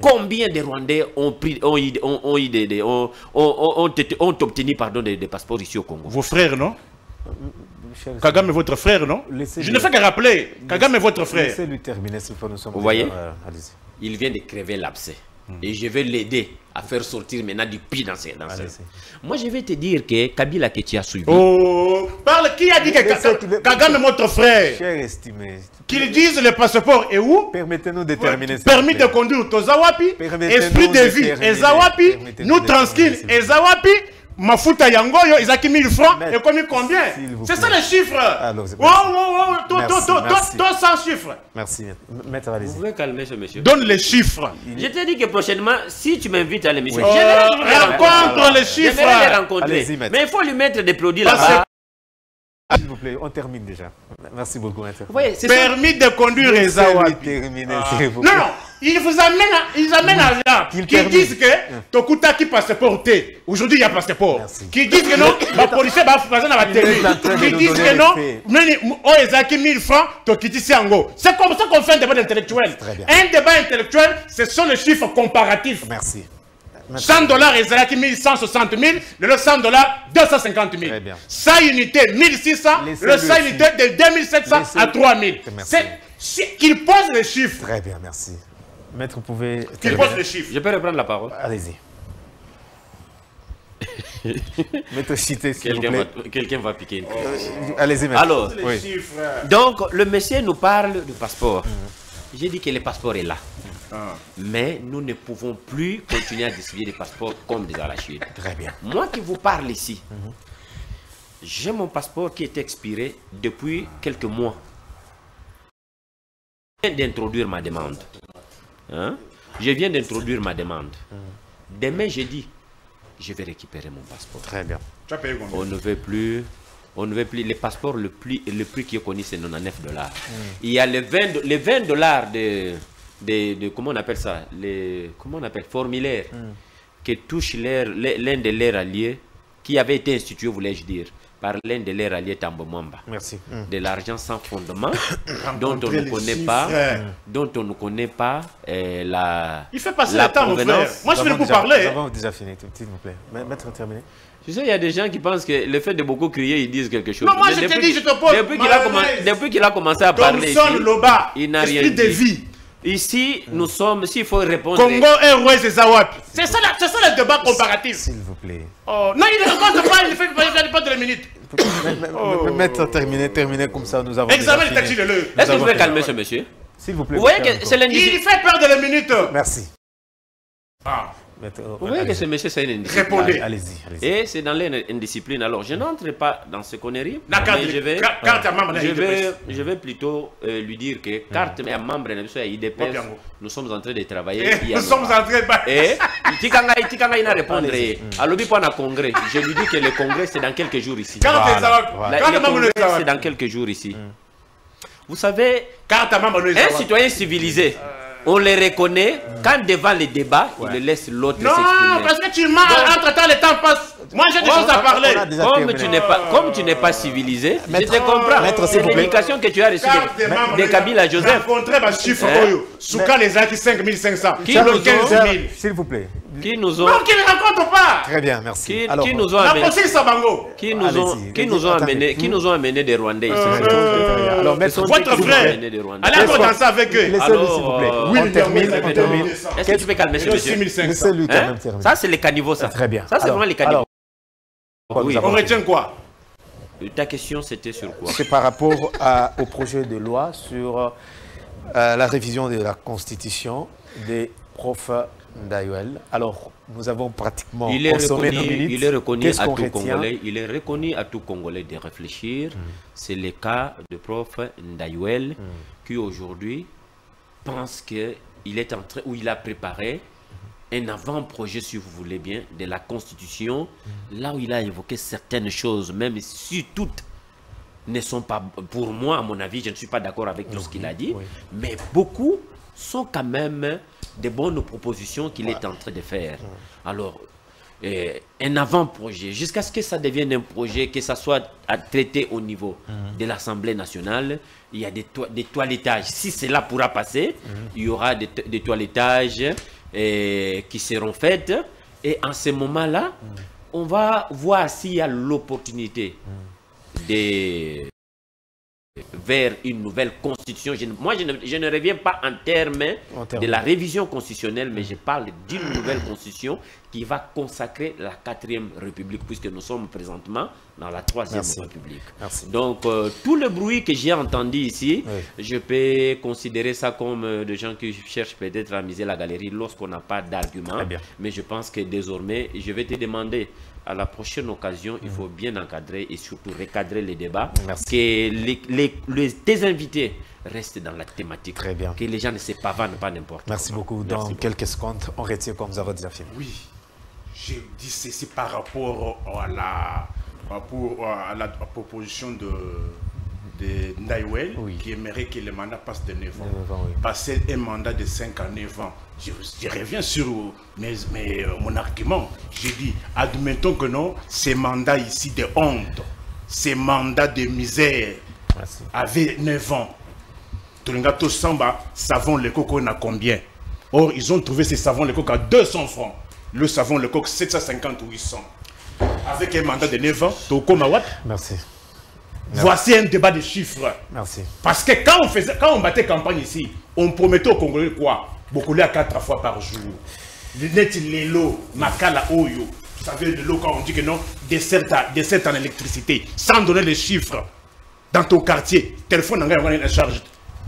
Combien de Rwandais ont, pris, ont, eu- ont- ont eu des- des- ont- ont- ont été- ont obtenu pardon, des, des passeports ici au Congo? Vos frères, non? Kagame est votre frère, non? Je ne fais que rappeler. Kagame est votre frère. Laissez-lui terminer, s'il faut. Nous sommes Vous voyez? Il vient de crever l'abcès. Et je vais l'aider à faire sortir maintenant du puits dans ses... Dans ses-. Moi, je vais te dire que Kabila que tu as suivi, Oh Parle, qui a dit que Kagame est votre frère Cher estimé, Qu'ils disent le passeport est où permettez-nous de terminer. Permis de conduire Tozawapi, Permettez-nous esprit de vie. Ezawapi, nous tranquille. Ezawapi, Mafuta Yangoyo, ils acquis 1000 francs commis combien? C'est ça les chiffres Alors, merci. toi, sans chiffres Merci, maître. Vous pouvez calmer ce monsieur. Donne les chiffres Je te dis que prochainement, si tu m'invites à l'émission, Oui. toujours les rencontrer. Rencontre les J'aimerais les chiffres rencontrer. Mais il faut lui mettre des produits là-bas. Plaît, on termine déjà. Merci beaucoup, ça. Permis de conduire Ezawapi terminer, Ah. Non, plaît. non, ils vous amènent, à- ils amènent à là, Qu'il qui termine. disent que Tokuta qui passeport T. Aujourd'hui, il y a passeport. Merci. Qui disent que non, la police va faire dans la de Qui disent que les non, mais oh, ils ont 1000 francs, Tokiti Siango. C'est comme ça qu'on fait un débat intellectuel. Très bien. Un débat intellectuel, ce sont les chiffres comparatifs. Merci. Maître, 100 dollars, ils ont 1160 000, le 100 dollars, 250 000. Très bien. 100 unités, 1600, le Laissez-le 100 aussi. unités de 2700 à Laissez-le. 3000. Merci. C'est c'est qu'ils posent les chiffres. Très bien, merci. Maître, vous pouvez. Qu'ils terminer. posent les chiffres. Je peux reprendre la parole. Allez-y. Mettez cité, s'il vous Quelqu'un plaît. va, quelqu'un va piquer une clé. Allez-y, maître. Alors, Les Oui. chiffres. donc, le monsieur nous parle du passeport. J'ai dit que le passeport est là. Ah. Mais nous ne pouvons plus continuer à distribuer des passeports comme des arachides. Très bien. Moi qui vous parle ici, j'ai mon passeport qui est expiré depuis quelques mois. Je viens d'introduire ma demande. Hein? Je viens d'introduire ma demande. Demain jeudi, je vais récupérer mon passeport. Très bien. Tu as payé combien? On ne veut plus. On ne veut plus. Les passeports, le prix, le prix qui est connu, c'est 99 dollars. Il y a les 20, do- les 20 dollars de, de, de- Comment on appelle ça? Les, Comment on appelle? Formulaire. Que touche l'air- l'un de leurs alliés, qui avait été institué, voulais-je dire, par l'un de leurs alliés Tambo Mwamba. Merci. Mm. De l'argent sans fondement, dont on ne connaît chiffres. pas, dont on ne connaît pas euh, la. Il fait passer la le temps, mon frère. Moi, je vais vous parler. Nous avons déjà fini, s'il vous plaît. Ma- Maître, terminé. Tu sais, il y a des gens qui pensent que le fait de beaucoup crier, ils disent quelque chose. Non, moi, Mais je te dis, je te pose Depuis qu'il a, commen- qu'il a commencé à parler ici, Loba, il n'a rien esprit de dit. vie. Ici, nous sommes, s'il faut répondre... Congo et Zawap. C'est ça, c'est ça le débat comparatif. S'il vous plaît. Oh, non, il ne raconte pas, il ne fait pas, il ne fait pas de la minute. Ma- ma- Maître, terminé, terminé comme ça, nous avons. Examen le taxi de l'heure. Est-ce que vous pouvez calmer ce monsieur? S'il vous plaît. Vous voyez que c'est Il fait peur de la minute. Merci. Ah, Vous voyez que ce monsieur, c'est une indiscipline. répondez. Allez-y. Et c'est dans l'indiscipline. Alors, je n'entre pas dans ce conneries. La carte mais de- je vais, ca- carte à membre je d'IDPS. vais, je vais plutôt euh, lui dire que carte à membre de nous sommes en train de travailler. Eh, Il a Nous sommes en train de... Et tikanga tikanga ina répondre alobi pour un congrès. Je lui dis que le congrès c'est dans quelques jours ici. Carte Voilà, à Zawap. voilà. La- Carte le à congrès c'est dans quelques jours ici. Vous savez, Carte à membre de un citoyen civilisé, on le reconnaît quand devant les débats, il le laisse l'autre Non, parce que tu mens, entre temps, le temps passe. Moi, j'ai des choses à parler. Comme tu n'es pas, comme tu n'es pas civilisé, je te comprends. Maître, C'est l'éducation que tu as reçue Carte des membres de, de Kabila Joseph, Rencontrer ma chiffre, Hein? Oyo. Souka les acquis 5500. Qui nous ont- 15 000. S'il vous plaît. qui nous ont, Non, qui ne raconte pas. Très bien, merci. qui, Alors, qui nous ont amené, qui nous ont, qui nous ont attendez. amené, qui nous ont amené des Rwandais ici. Euh, alors, maître, Votre frère. Allez encore danser avec eux. Laissez-le, s'il vous plaît. Euh, Oui, on termine, mais- on termine. Est-ce que tu peux calmer ce monsieur 6500. Laissez-lui quand Hein même terminer. Ça, c'est les caniveaux, ça. Très bien. Ça, c'est vraiment les caniveaux. Oui. On retient quoi Ta question, c'était sur quoi C'est par rapport à- au projet de loi sur euh, la révision de la constitution des profs d'AUL. Alors, nous avons pratiquement il est, consommé reconnu, nos minutes. il est reconnu Qu'est-ce à qu'on tout retient Congolais. Il est reconnu à tout Congolais de réfléchir. C'est le cas de prof Ndayuel qui aujourd'hui pense qu'il est en train, ou il a préparé un avant-projet, si vous voulez bien, de la Constitution, là où il a évoqué certaines choses, même si toutes ne sont pas, pour moi, à mon avis, je ne suis pas d'accord avec tout ce qu'il a dit, oui. mais beaucoup sont quand même des bonnes propositions qu'il est en train de faire. Alors, un avant-projet, jusqu'à ce que ça devienne un projet, que ça soit à traiter au niveau de l'Assemblée nationale, il y a des, des toilettages. Si cela pourra passer, il y aura des, des toilettages euh, qui seront faits. Et en ce moment-là, on va voir s'il y a l'opportunité de vers une nouvelle constitution. Je moi, je ne, je ne reviens pas en termes de la révision constitutionnelle, mais je parle d'une nouvelle constitution qui va consacrer la quatrième république, puisque nous sommes présentement dans la troisième Merci. république. Merci. Donc, euh, tout le bruit que j'ai entendu ici, Oui. je peux considérer ça comme euh, des gens qui cherchent peut-être à miser la galerie lorsqu'on n'a pas d'argument. Mais je pense que désormais, je vais te demander à la prochaine occasion, il faut bien encadrer et surtout recadrer les débats. Merci. Que les, les- les- tes invités restent dans la thématique. Très bien. Que les gens ne se pavanent pas n'importe Merci comment. beaucoup. Merci Dans beaucoup. quelques secondes, on retient comme nous avons déjà fait. Oui, j'ai dit ceci par rapport à la, par rapport à la proposition de, de Ndaiwel, Oui. qui aimerait que le mandat passe de 9 ans. De neuf ans, oui. Passer un mandat de 5 à 9 ans. Je, je reviens sur mes, mes- euh, mon argument. J'ai dit, admettons que non, ces mandats ici de honte, ces mandats de misère, Merci. avait 9 ans. Tolingato Samba, savon le coco, on a combien Or, ils ont trouvé ces savons le coco à 200 francs. Le savon le coco, 750 ou 800. Avec un mandat de 9 ans, Toko Mawat, Merci. Voici un débat de chiffres. Merci. Parce que quand on, faisait, quand on battait campagne ici, on promettait aux Congolais quoi? Beaucoup à 4 fois par jour. Lunette Lelo, Makala Oyo. Vous savez, de l'eau, quand on dit que non, dessert en électricité, sans donner les chiffres, dans ton quartier, téléphone, on a charge.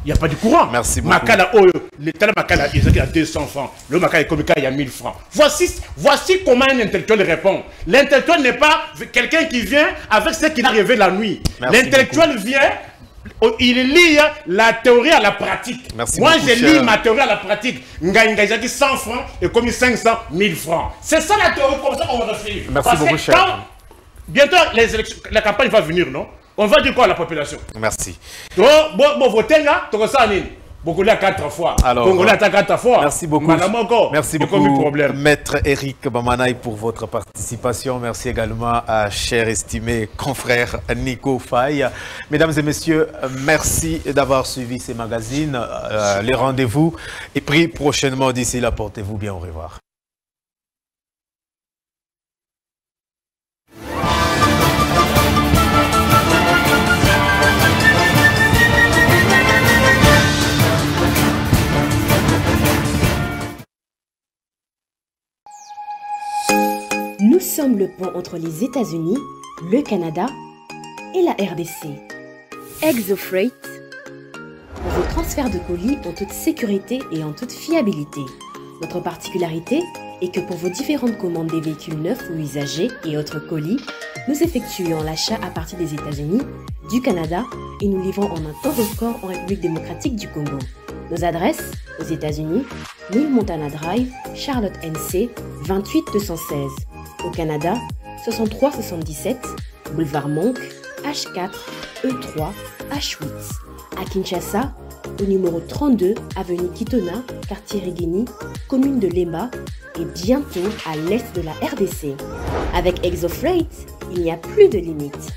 Il n'y a pas de courant. Merci beaucoup. Makala, oh, le tel Makala, il a 200 francs. Le Makala comme il y a 1000 francs. Voici, voici comment un intellectuel répond. L'intellectuel n'est pas quelqu'un qui vient avec ce qu'il a rêvé la nuit. L'intellectuel vient Oh, il lit la théorie à la pratique. Merci Moi, beaucoup, je lis cher. ma théorie à la pratique. Ngaïnga, dit 100 francs et commis 500, 1000 francs. C'est ça la théorie, comme ça qu'on va réfléchir. Merci Parce beaucoup, que cher. quand bientôt les élections, la campagne va venir, non? On va dire quoi à la population? Merci. Oh, bon, bon, votez là, tu quatre fois. Alors, Congolais à quatre fois. Merci beaucoup. Madame encore. Merci beaucoup, problème. Maître Eric Bamanaï, pour votre participation. Merci également à cher estimé confrère Nico Faye. Mesdames et messieurs, merci d'avoir suivi ces magazines, euh, les rendez-vous. Et pris prochainement d'ici là, portez-vous bien. Au revoir. Sommes le pont entre les États-Unis, le Canada et la RDC. ExoFreight, vos transferts de colis en toute sécurité et en toute fiabilité. Notre particularité est que pour vos différentes commandes des véhicules neufs ou usagés et autres colis, nous effectuons l'achat à partir des États-Unis, du Canada et nous livrons en un temps record en République démocratique du Congo. Nos adresses aux États-Unis, 1000 Montana Drive, Charlotte NC, 28 216. Au Canada, 6377, boulevard Monk, H4, E3, H8. À Kinshasa, au numéro 32, avenue Kitona, quartier Rigini, commune de Lemba et bientôt à l'est de la RDC. Avec ExoFreight, il n'y a plus de limites.